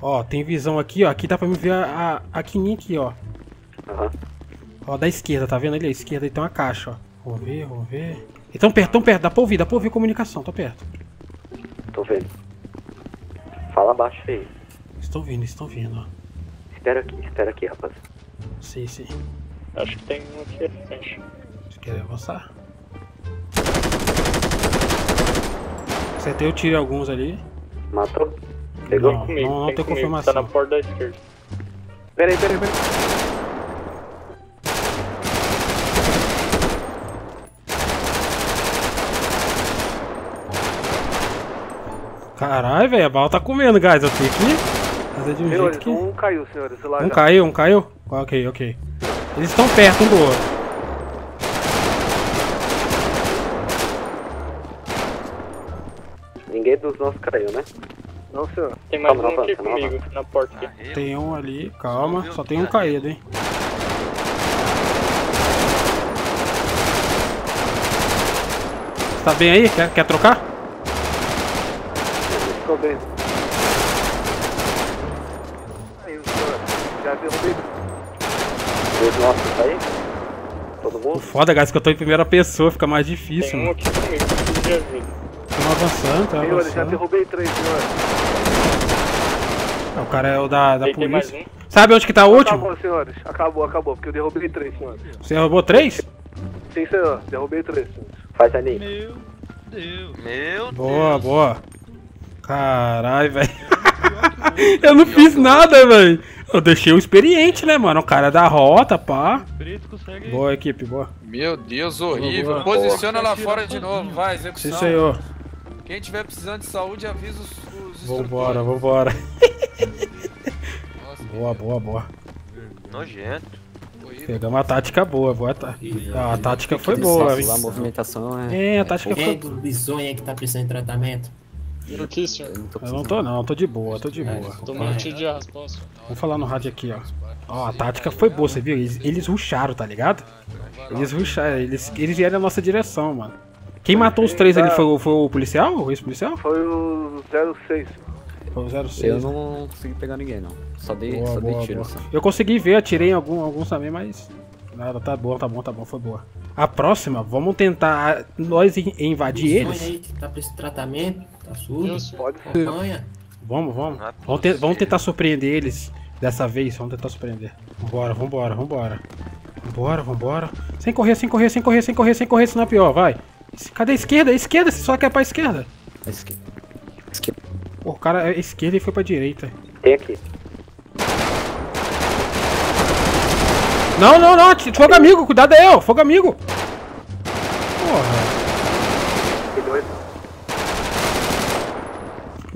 Ó, tem visão aqui, ó. Aqui dá pra me ver a, a, a quininha aqui, ó. Ó, da esquerda, tá vendo ali? À esquerda aí tem uma caixa, ó. Vamos ver, vamos ver. Então perto, tão perto, dá pra ouvir, dá pra ouvir comunicação, tô perto. Tô vendo. Fala baixo aí. Estou vindo, estou vindo, ó. Espera aqui, espera aqui, rapaz. Sim, sim. Acho que tem um aqui à frente. Você quer avançar? Acertei o tiro em alguns ali. Matou? Pegou? Não, comigo, não, não tem comigo, confirmação. Tá na porta da esquerda. Peraí, peraí, peraí. Caralho, velho, a bala tá comendo, guys. Eu tenho que fazer de um Senhores, jeito que. um caiu, senhores. Lá Um já. caiu, um caiu? Ok, ok. Eles estão perto um do outro. Ninguém dos nossos caiu, né? Não, senhor. Tem mais Calma, um aqui não comigo, na porta aqui. Tem um ali, calma. Só tem um caído, hein. Você tá bem aí? Quer, quer trocar? Ficou bem. Aí, senhor. Já derrubei. Os nossos aí? Todo O mundo? foda, guys, que eu tô em primeira pessoa, fica mais difícil, Tem um mano. aqui comigo, preciso de ajuda. Estamos avançando, tá Senhores, já derrubei três, senhores. O cara é o da, da tem polícia. um. Sabe onde que tá o último? Acabou, senhores. Acabou, acabou. Porque eu derrubei três, senhores. Você roubou três? Sim, senhor. Derrubei três, senhores. Faz ali. Meu Deus. Meu Boa, boa. Caralho, velho. eu não fiz nada, velho. Eu deixei o experiente, né, mano? O cara da rota, pá. Boa, equipe, boa. Meu Deus, horrível. Boa. Posiciona lá fora de novo, vai, execução. Sim, senhor. Quem tiver precisando de saúde, avisa os, os Vambora, vambora. boa, boa, boa. Nojento. Pegamos a tática boa, boa tá. A tática foi boa, a movimentação é. É, a tática foi é do bizonho aí que tá precisando de tratamento? Eu não tô não, tô de boa, tô de boa. Um tiro de resposta. Vamos falar no rádio aqui, ó. Ó, a tática foi boa, você viu? Eles, eles rusharam, tá ligado? Eles rusharam, eles, eles vieram na nossa direção, mano. Quem matou os três ali foi, o- foi o policial? O ex-policial? Foi o 06. Foi o 06. Eu não consegui pegar ninguém, não. Só dei, Boa, só boa, dei tiro. boa. Só. Eu consegui ver, atirei em algum, alguns também, mas. Nada, tá bom, tá bom, tá bom, foi boa. A próxima, vamos tentar nós in- invadir Bizonho eles. aí que tá precisando de tratamento, tá surdo. Eu. Pode. Acompanha. Vamos, vamos. Vamos, te- vamos tentar surpreender eles dessa vez, vamos tentar surpreender. Vambora, vambora, vambora. Vambora, vambora. Sem correr, sem correr, sem correr, sem correr, sem correr, senão é pior, vai. Cadê a esquerda? A esquerda, você só quer pra esquerda. A esquerda. Esquerda. Pô, o cara é esquerda e foi pra direita. Tem aqui. Não, não, não, fogo amigo, cuidado aí, ó, fogo amigo. Porra.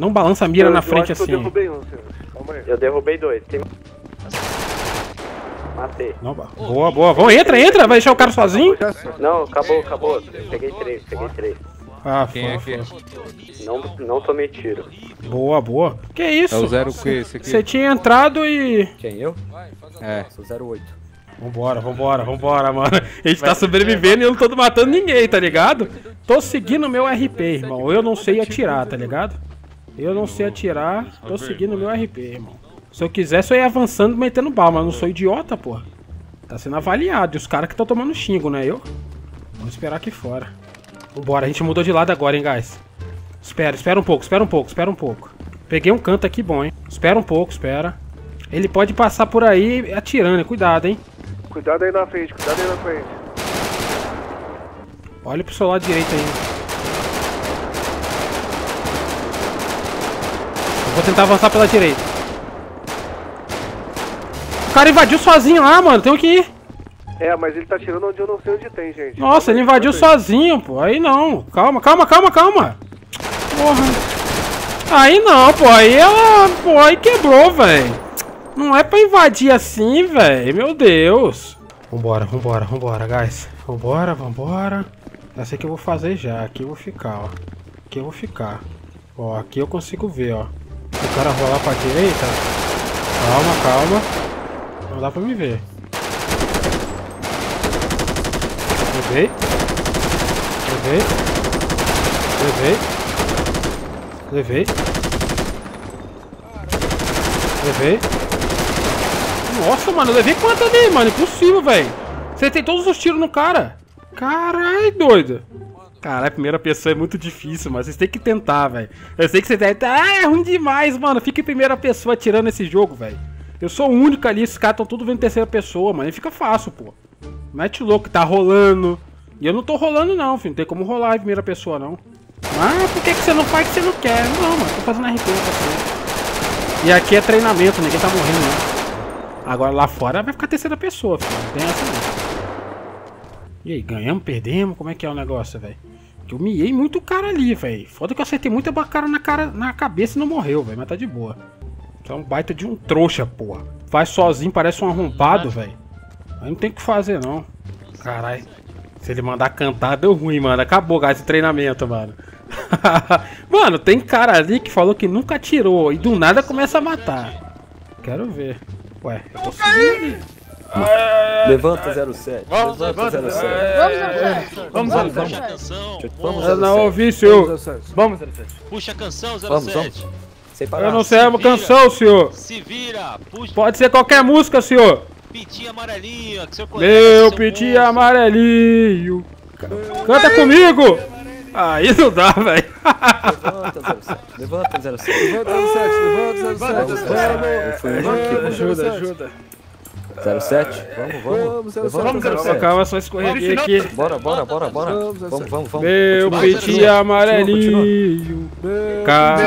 Não balança a mira Eu- na frente que assim. Eu derrubei um. Calma aí. Eu derrubei dois. Tem... Matei. Não, boa, boa. Vamos, entra, entra, vai deixar o cara sozinho? Não, acabou, acabou. Peguei três, peguei três. Ah, Quem é foi, que foi. Não, não tomei tiro. Boa, boa. Que isso? É o zero o quê? Esse aqui? Você tinha entrado e. Quem, eu? É. Sou 08. Vambora, vambora, vambora, mano. A gente tá sobrevivendo e eu não tô matando ninguém, tá ligado? Tô seguindo o meu RP, irmão. Eu não sei atirar, tá ligado? Eu não sei atirar, tô seguindo o meu RP, irmão. Se eu quisesse, eu ia avançando metendo bala, mas eu não sou idiota, porra. Tá sendo avaliado. E os caras que estão tomando xingo, né? Eu? Vamos esperar aqui fora. Vambora, a gente mudou de lado agora, hein, guys. Espera, espera um pouco, espera um pouco, espera um pouco. Peguei um canto aqui bom, hein. Espera um pouco, espera. Ele pode passar por aí atirando, hein? Cuidado, hein. Cuidado aí na frente, cuidado aí na frente. Olha pro seu lado direito aí. Vou tentar avançar pela direita. O cara invadiu sozinho lá, mano. Tem que ir. É, mas ele tá tirando onde eu não sei onde tem, gente. Nossa, ele invadiu sozinho, pô. Aí não. Calma, calma, calma, calma. Porra. Aí não, pô. Aí ela. Pô, aí quebrou, velho. Não é pra invadir assim, velho. Meu Deus. Vambora, vambora, vambora, guys. Vambora, vambora. Sei que eu vou fazer já. Aqui eu vou ficar, ó. Aqui eu vou ficar. Ó, aqui eu consigo ver, ó. O cara rolar pra direita. Calma, calma. Não dá pra me ver. Levei. Levei. Levei. Levei. Levei. Nossa, mano, eu levei quanto ali, mano? Impossível, velho. Tem todos os tiros no cara. Caralho, doido. Caralho, primeira pessoa é muito difícil, mas vocês têm que tentar, velho. Eu sei que você deve estar. Ah, é ruim demais, mano. Fica em primeira pessoa tirando esse jogo, velho. Eu sou o único ali, esses caras estão tudo vendo terceira pessoa, mano. E fica fácil, pô. Mete o louco, tá rolando. E eu não tô rolando, não, filho. Não tem como rolar em primeira pessoa, não. Ah, por que, que você não faz que você não quer? Não, mano. Tô fazendo RP pra você. E aqui é treinamento, ninguém tá morrendo, não. Agora lá fora vai ficar terceira pessoa, filho. Não tem essa, não. E aí, ganhamos, perdemos? Como é que é o negócio, velho? Que eu miei muito o cara ali, velho. Foda que eu acertei muita cara na, cara na cabeça e não morreu, velho. Mas tá de boa. Você é um baita de um trouxa, porra. Faz sozinho, parece um arrombado, velho. Aí não tem o que fazer, não. Caralho. Se ele mandar cantar, deu ruim, mano. Acabou, guys, esse treinamento, mano. mano, tem cara ali que falou que nunca atirou e do nada começa a matar. Quero ver. Ué, eu tô subindo ali. Levanta 07. Vamos, Levanta levanta 07. Vamos, Vamos, Vamos, vamos. puxa a canção. Vamos, Eu não 07. ouvi, senhor. Vamos, 07. Puxa a canção, 07. Vamos, vamos. Sem parar. Eu não sei a canção, senhor. Se vira, puxa. Pode ser qualquer música, senhor. Pitinho amarelinho, que senhor conhece. Meu seu pitinho monstro. amarelinho. Canta comigo. Aí não dá, velho. Levanta 07. Levanta 07. Levanta 07, levanta 07. Eu fui um aqui, Ajuda, ajuda. 07. Vamos, vamos. Vamos, Levanta 07. 07. Calma, só escorreguei aqui. Bora, bora, bora, bora. Vamos, Vamos, vamos, vamos. Meu continua. amarelinho. Meu Cabe,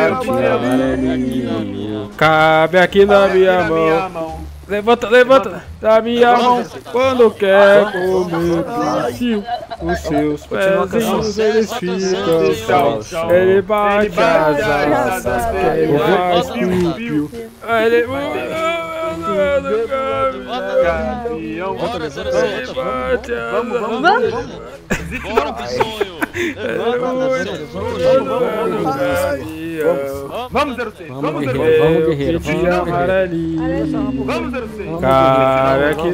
amarelinho. cabe aqui na minha mão. Levanta, levanta da minha mão quando quer comer pitinho. Os seus pezinhos eles ficam chão. Ele bate as asas, ele faz piu-piu. Ele Campeão. Bora, 07. bate as Vamos, vamos, Vamos. vamos. Bora pro sonho. Levanta, seu trouxa. Vamos, 06. Vamos, Vamos, 06. guerreiro, vamos, guerreiro, vamos, guerreiro. Vamos, 06. Cara que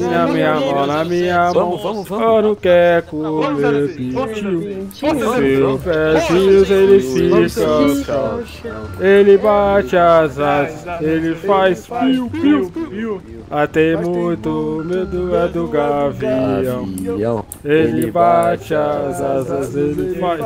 na minha mão, na minha mão. Vamos, vamos, vamos. Quando quer comer pitinho. Seu pezinhos ele fica. Ele bate as asas, ele faz piu, piu, piu. Até muito medo é do gavião. Gavião. Ele bate as asas, ele faz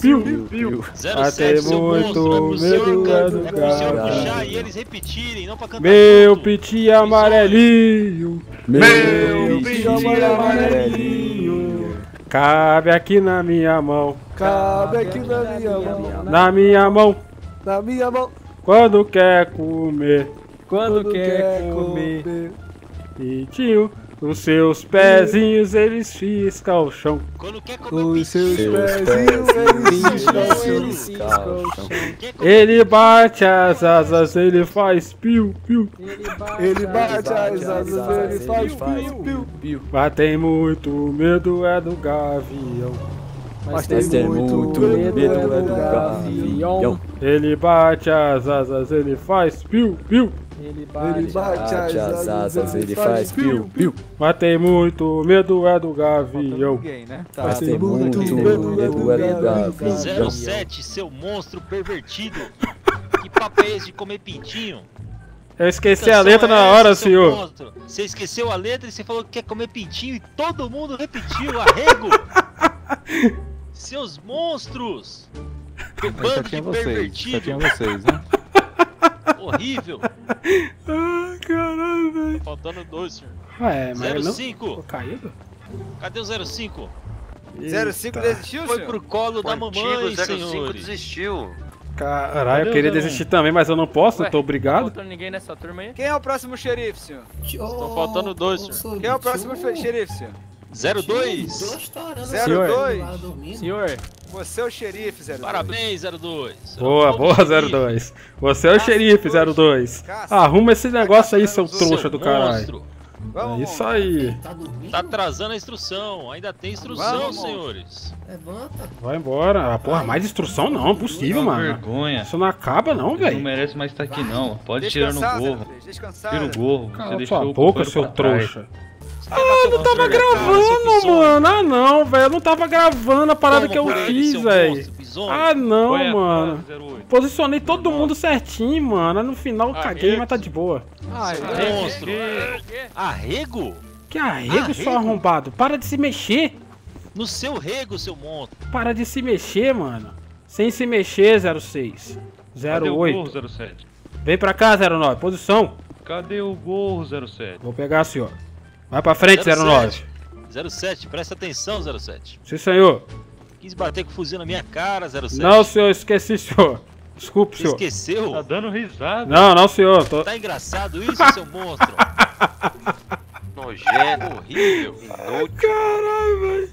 piu, piu, piu. 07, seu muito é medo é do é pro senhor gato. puxar e eles repetirem, não pra cantar Meu pitinho amarelinho. Meu pitinho amarelinho. Cabe aqui na minha mão. Cabe aqui na minha mão. Na minha mão. Na minha mão. Quando quer comer. Quando quer comer. Pitinho. Os seus pezinhos eles fiscam o chão. Quando quer comer Os seus pezinhos, eles calços. quer comer Ele bate as asas, ele faz piu, piu. Ele bate as asas, ele faz piu, piu. Mas tem muito medo é do gavião. Mas Mas tem muito medo é do gavião. gavião. Ele bate as asas, ele faz piu, piu. Ele bate Bate as asas, ele faz piu, piu. Mas tem muito medo é do gavião. Mas tem muito medo é do gavião. 07, seu monstro pervertido. Que papo é esse de comer pintinho? Eu esqueci Que a canção letra é na hora, senhor. monstro? Você esqueceu a letra e você falou que quer comer pintinho e todo mundo repetiu, arrego! Seus monstros! Bando de pervertido! vocês, né? Horrível! Ai, caralho, velho. Faltando dois, senhor. Ué, mas eu não... 05, Tô caído? cadê o 05? 05 desistiu, Foi senhor? pro colo da Antigo mamãe, 05 senhores. desistiu. Caralho, eu queria desistir também, mas eu não posso, Ué, não tô obrigado. Não faltando ninguém nessa turma aí? Quem é o próximo xerife, senhor? Estão faltando dois, senhor. Quem é o próximo fe- xerife, senhor? 02. 02? Senhor. Você é o xerife, 02. Parabéns, 02. Boa, boa, 02. Você é o xerife, 02. Arruma esse negócio aí, seu trouxa do caralho. É isso aí. Tá atrasando a instrução. Ainda tem instrução, Vamos. senhores. Vai embora. Ah, porra, mais instrução não, impossível, Uma mano. vergonha. Isso não acaba não, Não velho. merece mais estar aqui não. Pode tirar no gorro. 03, descansar. Tira o gorro. Você Cala sua boca, seu trouxa. Ah, não tava gravando, mano. Ah, não, velho. Eu não tava gravando a parada Toma que eu fiz, velho. Ah, não, a mano. cara, 08. Posicionei todo mundo certinho, mano. No final eu caguei, mas tá de boa. Monstro. Arrego? Que arrego, Arrego? seu arrombado. Para de se mexer. No seu rego, seu monstro. Para de se mexer, mano. Sem se mexer, 06. Cadê o 08. gorro 07? Vem pra cá, 09. Posição. Cadê o gorro 07? Vou pegar, senhor. Vai pra frente, 09. 07, presta atenção, 07. Sim, senhor. Quis bater com o fuzil na minha cara, 07. Não, senhor. Esqueci, senhor. Desculpe, Você senhor. esqueceu? Tá dando risada. Não, não, senhor. Tô... Tá engraçado isso, seu monstro? Nojento, horrível. Caralho, velho.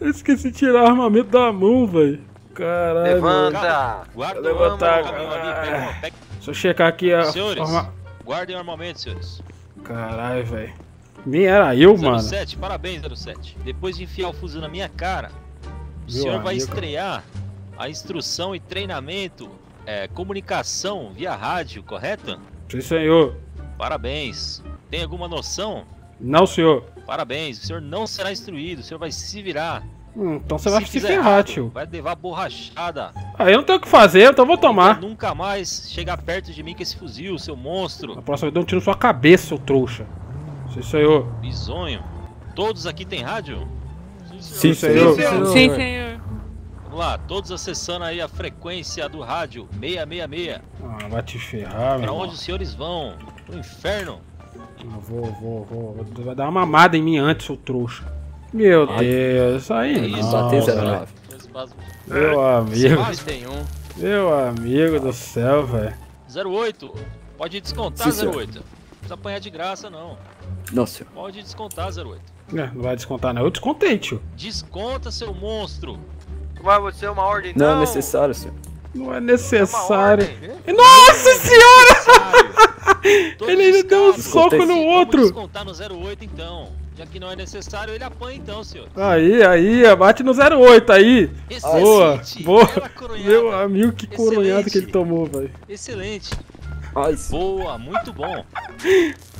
Eu esqueci de tirar o armamento da mão, velho. Caralho. velho. Guarda Vou o levantar. armamento ali, pega uma- pega- Deixa eu checar aqui a Senhores, forma... guardem o armamento, senhores. Caralho, velho. Nem era eu, mano. 07, parabéns, 07. Depois de enfiar o fuzil na minha cara, o Meu senhor vai amigo. estrear a instrução e treinamento, é, comunicação via rádio, correto? Sim, senhor. Parabéns. Tem alguma noção? Não, senhor. Parabéns, o senhor não será instruído, o senhor vai se virar. Hum, então você vai se ferrar, tio. Vai levar borrachada. Aí eu não tenho o que fazer, então vou tomar. Nunca mais chegar perto de mim com esse fuzil, seu monstro. Na próxima eu dou um tiro na sua cabeça, seu trouxa. Sim, senhor. Bisonho. Todos aqui tem rádio? Sim, senhor. Sim, senhor. Vamos lá, todos acessando aí a frequência do rádio 666. Ah, vai te ferrar, meu Pra irmão. onde os senhores vão? Pro inferno? Eu vou, vou, vou. Vai dar uma mamada em mim antes, seu trouxa. Meu Deus, aí isso, não, Bater velho. 09. Meu amigo. Tem um. Meu amigo do céu, velho. 08. Pode descontar, Sim, senhor. 08. Não precisa apanhar de graça, não. Não, senhor. Pode descontar, 08. É, não vai descontar, não. Eu descontei, tio. Desconta, seu monstro. Mas você é uma ordem, Não não. é necessário, senhor. Não é necessário. Nossa senhora! Ele ainda deu um soco no Vamos outro. descontar no 08, então. Já que não é necessário, ele apanha, então, senhor. Aí, aí, bate no 08 aí. Excelente. Boa, boa. Coronhada. Meu amigo, que coronhada que ele tomou, velho. Excelente. Boa, muito bom.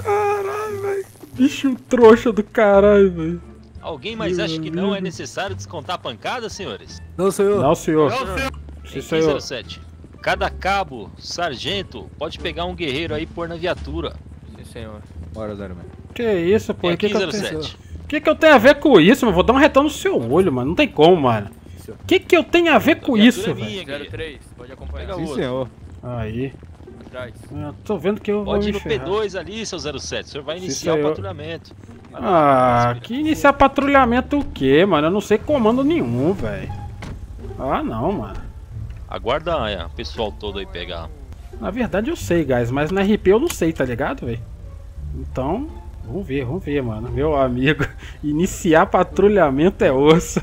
Caralho, velho. Bicho trouxa do caralho, velho. Alguém mais acha que não é necessário descontar a pancada, senhores? Não, senhor. Não, senhor. Em Sim, senhor. 1507. Cada cabo, sargento, pode pegar um guerreiro aí e pôr na viatura. Sim, senhor. Bora, Zero Que isso, pô? É O que, que, eu tenho... 1507. que, que eu tenho a ver com isso, mano? Vou dar um retão no seu olho, mano. Não tem como, mano. O que, que eu tenho a ver com viatura isso, é velho? minha, guerreiro. 03, pode acompanhar. Sim, senhor. Aí. Atrás. Eu tô vendo que eu vou Pode ir no ferrar. P2 ali, seu 07. O senhor vai iniciar o patrulhamento. Vai lá. Ah, que iniciar patrulhamento o quê, mano? Eu não sei comando nenhum, velho. Ah, não, mano. Aguarda é, o pessoal todo aí pegar. Na verdade eu sei, guys, mas na RP eu não sei, tá ligado, velho? Então, vamos ver, vamos ver, mano. Meu amigo, iniciar patrulhamento é osso.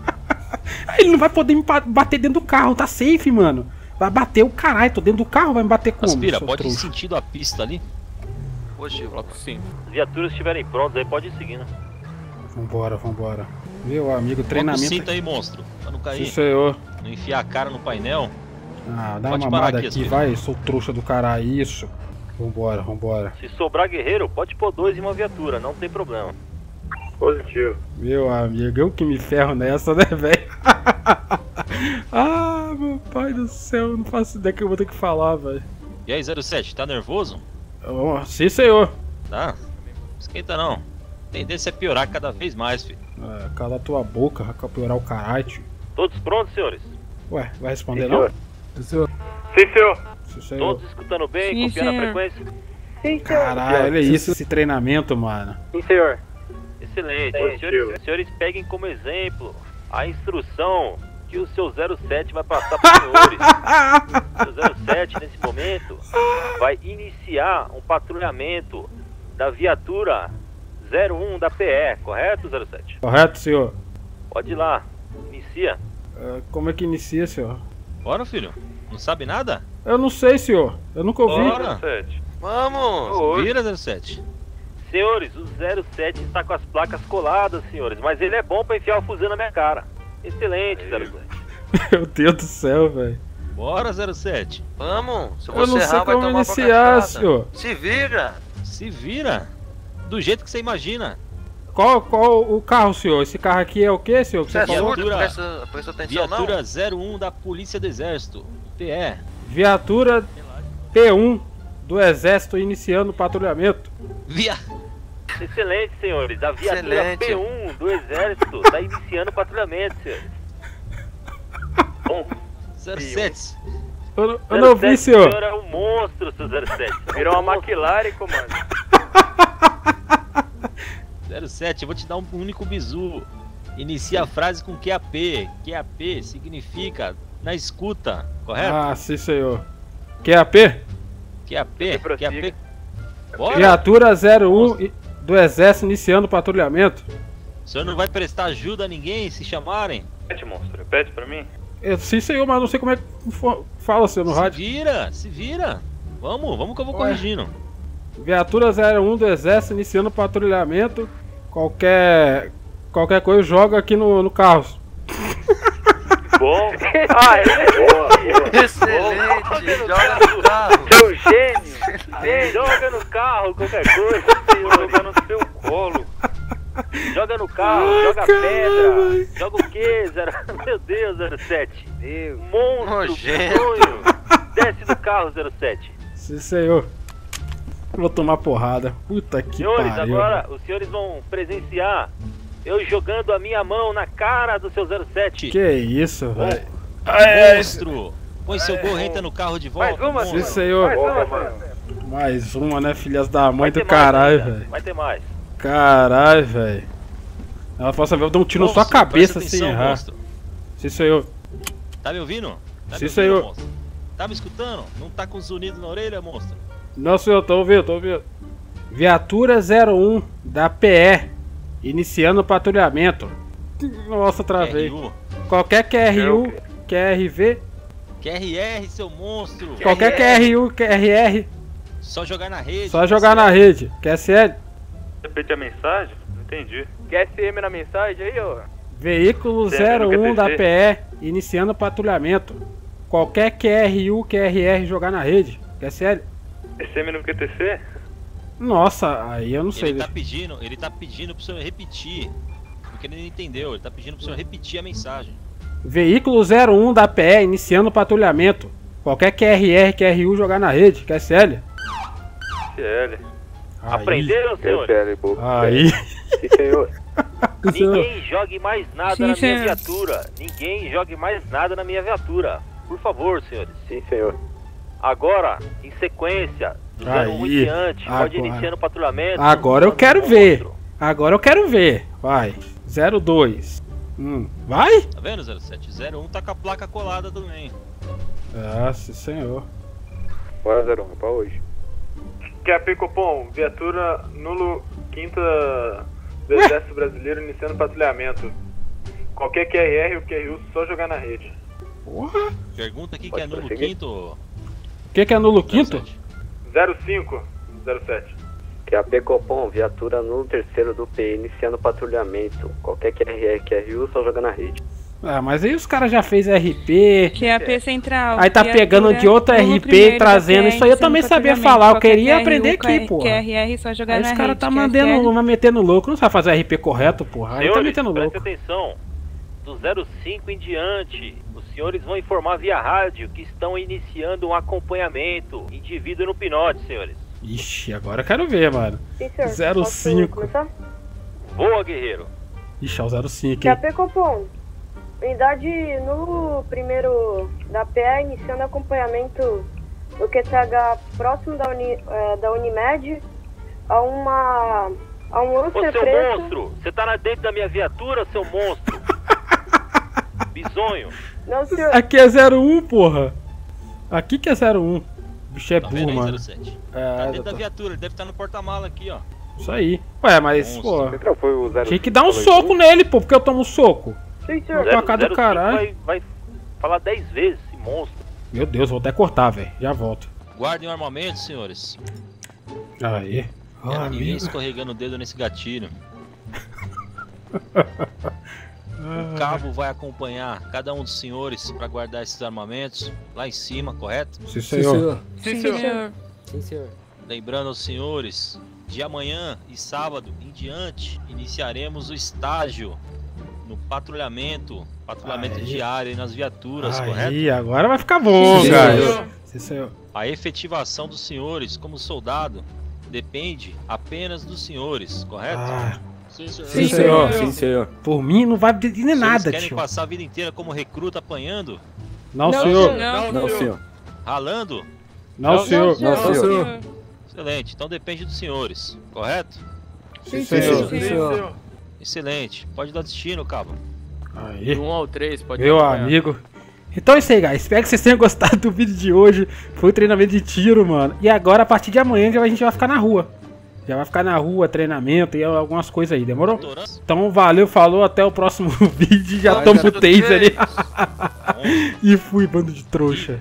Ele não vai poder me bater dentro do carro, tá safe, mano. Vai bater o caralho, tô dentro do carro, vai me bater como? Aspira, pode ir trouxa? sentindo a pista ali. Hoje, coloco sim. Viaturas estiverem prontas aí, pode ir seguindo. Vambora, vambora. Meu amigo, o treinamento. cinto aí, monstro. Pra não cair. Sim, senhor. Não enfiar a cara no painel. Ah, dá Pode uma parar mamada aqui, aqui, vai, sou trouxa do caralho, isso. Vambora, vambora. Se sobrar guerreiro, pode pôr dois em uma viatura, não tem problema. Positivo. Meu amigo, eu que me ferro nessa, né, velho? ah, meu pai do céu, eu não faço ideia que eu vou ter que falar, velho. E aí, 07, tá nervoso? Oh, Sim, senhor. Tá? Esquenta não. Tendência é piorar cada vez mais, filho. É, cala tua boca, vai piorar o caralho, tio. Todos prontos, senhores? Ué, vai responder Sim, não? senhor. Sim, senhor. Sim, senhor. Sim, senhor. Todos escutando bem, Sim, confiando na senhor. frequência? Sim, Caralho, olha isso, esse treinamento, mano. Sim, senhor. Excelente. Os senhores, senhores peguem como exemplo a instrução que o seu 07 vai passar para os senhores. O seu 07, nesse momento, vai iniciar um patrulhamento da viatura 01 da PE, correto, 07? Correto, senhor. Pode ir lá, inicia. É, como é que inicia, senhor? Bora, filho. Não sabe nada? Eu não sei, senhor. Eu nunca ouvi. Bora. Vamos! Vira, 07. Senhores, o 07 está com as placas coladas, senhores, mas ele é bom para enfiar o fuzil na minha cara. Excelente, 07. Meu Deus do céu, velho. Bora, 07. Vamos! Se Eu não sei como iniciar, senhor. Se vira! Se vira. Do jeito que você imagina. Qual, qual o carro, senhor? Esse carro aqui é o que, senhor? Que você Você é falou? surdo? Presta, presta atenção, não? Viatura 01 da Polícia do Exército. PE. Viatura P1 do Exército iniciando o patrulhamento. Via... Excelente, senhores. A viatura Excelente. P1 do Exército está iniciando o patrulhamento, senhores. Bom, 07. Eu, não- eu não ouvi, senhor. senhor é um monstro, seu 07. Virou uma McLaren, comando. 07, eu vou te dar um único bizu. Inicia a frase com QAP. QAP significa na escuta, correto? Ah, sim, senhor. QAP? QAP, QAP. Bora! Viatura 01 i- do Exército iniciando o patrulhamento. O senhor não vai prestar ajuda a ninguém se chamarem? Repete, monstro. Repete pra mim. Eu, sim, senhor, mas não sei como é que fala, senhor, no Se rádio. vira, se vira. Vamos, vamos que eu vou corrigindo. Viatura 01 do Exército iniciando o patrulhamento. Qualquer. Qualquer coisa joga aqui no, no carro. Bom. Ah, ele é boa. Excelente! Joga no carro! Seu gênio. Joga no carro, qualquer coisa, senhor. Joga no seu colo. Joga no carro, joga pedra. Joga o quê, zero... Meu Deus, 07. Deus. Monstro, Nojento. sonho. Desce do carro, 07. Sim, senhor. Vou tomar porrada. Puta que Senhores, pariu. agora os senhores vão presenciar eu jogando a minha mão na cara do seu 07. Que isso, velho. Monstro! Põe seu e entra no carro de volta. Mais uma, monstro. Sim, senhor. Mais uma, senhor. Mais uma, né, filhas da mãe do caralho, velho. Vai ter mais. Caralho, velho. Ela fala assim, eu dou um tiro na sua cabeça atenção, errar. Sim, senhor. Tá me ouvindo? Tá Sim, me senhor. monstro? Tá me escutando? Não tá com zunido na orelha, monstro? Não, senhor, tô ouvindo, tô ouvindo. Viatura 01 da PE, iniciando o patrulhamento. Nossa, travei. QRU. Qualquer QRU, QRV, QRR, seu monstro. qualquer QRU, QRR, Só jogar na rede. só jogar na rede. QSL, Repete a mensagem? Entendi. QSM na mensagem aí, ó. veículo Sempre no 01 da. PE, iniciando o patrulhamento. Qualquer QRU, QRR jogar na rede. QSL. SM no QTC? Nossa, aí eu não sei. Ele tá pedindo, ele tá pedindo pro senhor repetir. Porque ele não entendeu, ele tá pedindo pro senhor repetir a mensagem. Veículo 01 da PE, iniciando o patrulhamento. Qualquer QRR, QRU jogar na rede. QSL. Aí. Aprenderam, bobo. Aí. Sim, senhor. Ninguém jogue mais nada Sim, na minha senhor. viatura. Ninguém jogue mais nada na minha viatura. Por favor, senhores. Sim, senhor. Agora, em sequência, do 01 Aí. diante, pode Agora. iniciando o patrulhamento. Agora eu quero ver. Agora eu quero ver. Vai. 02. Hum. Vai? Tá vendo, 07? 01 tá com a placa colada também. Ah, sim, senhor. Bora, 01, pra hoje. QAP Copom, viatura nulo quinta do Exército Brasileiro iniciando patrulhamento. Qualquer QRR ou QRU, só jogar na rede. Porra. Pergunta aqui que Pode é nulo quinto. O que, que é nulo quinto? 05, 07. QAP Copom, viatura no terceiro do PE, iniciando patrulhamento. Qualquer QRR, QRU, só joga na rede. Ah, mas aí os caras já fez RP. QAP Central. Aí tá pegando de outra RP e trazendo. Isso aí eu também sabia falar. Eu queria aprender aqui, porra. QRR só jogar Aí na os caras rede. tá mandando, vai metendo louco. Não sabe fazer RP correto, porra. Aí tá metendo louco. atenção. Do 05 em diante, senhores vão informar via rádio que estão iniciando um acompanhamento. Indivíduo no pinote, senhores. Ixi, agora eu quero ver, mano. Sim, senhor. Posso 05. começar? Voa, guerreiro. Ixi, é o 05, hein? QAP Copom. Unidade no primeiro da PE iniciando acompanhamento do QTH próximo da, Uni, eh, da Unimed a uma a um Ô, Lancer seu preto. monstro, você tá lá dentro da minha viatura, seu monstro? Bisonho. Não, senhor. Aqui é 01, porra. Aqui que é 01. O bicho é Tá burro, mano. 07? É, Tá dentro da viatura, ele deve estar no porta-mala aqui, ó. Isso aí. Ué, mas, pô. Tinha que dar um soco nele, pô, porque eu tomo um soco. Sim, senhor. A cara do caralho. Vai, vai falar 10 vezes esse monstro. Meu Deus, vou até cortar, velho. Já volto. Guardem o armamento, senhores. Aí. Ah, ninguém amigo. escorregando o dedo nesse gatilho. Ah. O cabo vai acompanhar cada um dos senhores para guardar esses armamentos lá em cima, correto? Sim, senhor. Sim, senhor. Sim, senhor. Lembrando aos senhores, de amanhã e sábado em diante, iniciaremos o estágio no patrulhamento, patrulhamento Aí. diário aí nas viaturas, correto? Aí, agora vai ficar bom, Sim, cara. senhor. Sim, senhor. A efetivação dos senhores como soldado depende apenas dos senhores, correto? Ah. Sim, senhor. Sim, senhor. Sim, senhor. Por mim não vai pedir nem Vocês nada, querem tio. passar a vida inteira como recruta apanhando? Não, Não, senhor. senhor. Não, Não, senhor. senhor. Ralando? Não, senhor. Não, senhor. Excelente, então depende dos senhores, correto? Sim, senhor. Sim, senhor. Excelente, pode dar destino, cabo. Aí. Do 1 ao 3, pode Meu acompanhar. amigo. Então é isso aí, guys. Espero que vocês tenham gostado do vídeo de hoje. Foi um treinamento de tiro, mano. E agora, a partir de amanhã, a gente vai ficar na rua. Já vai ficar na rua, treinamento e algumas coisas aí, demorou? Então valeu, falou, até o próximo vídeo. Já tamo garoto taser ali. e fui, bando de trouxa.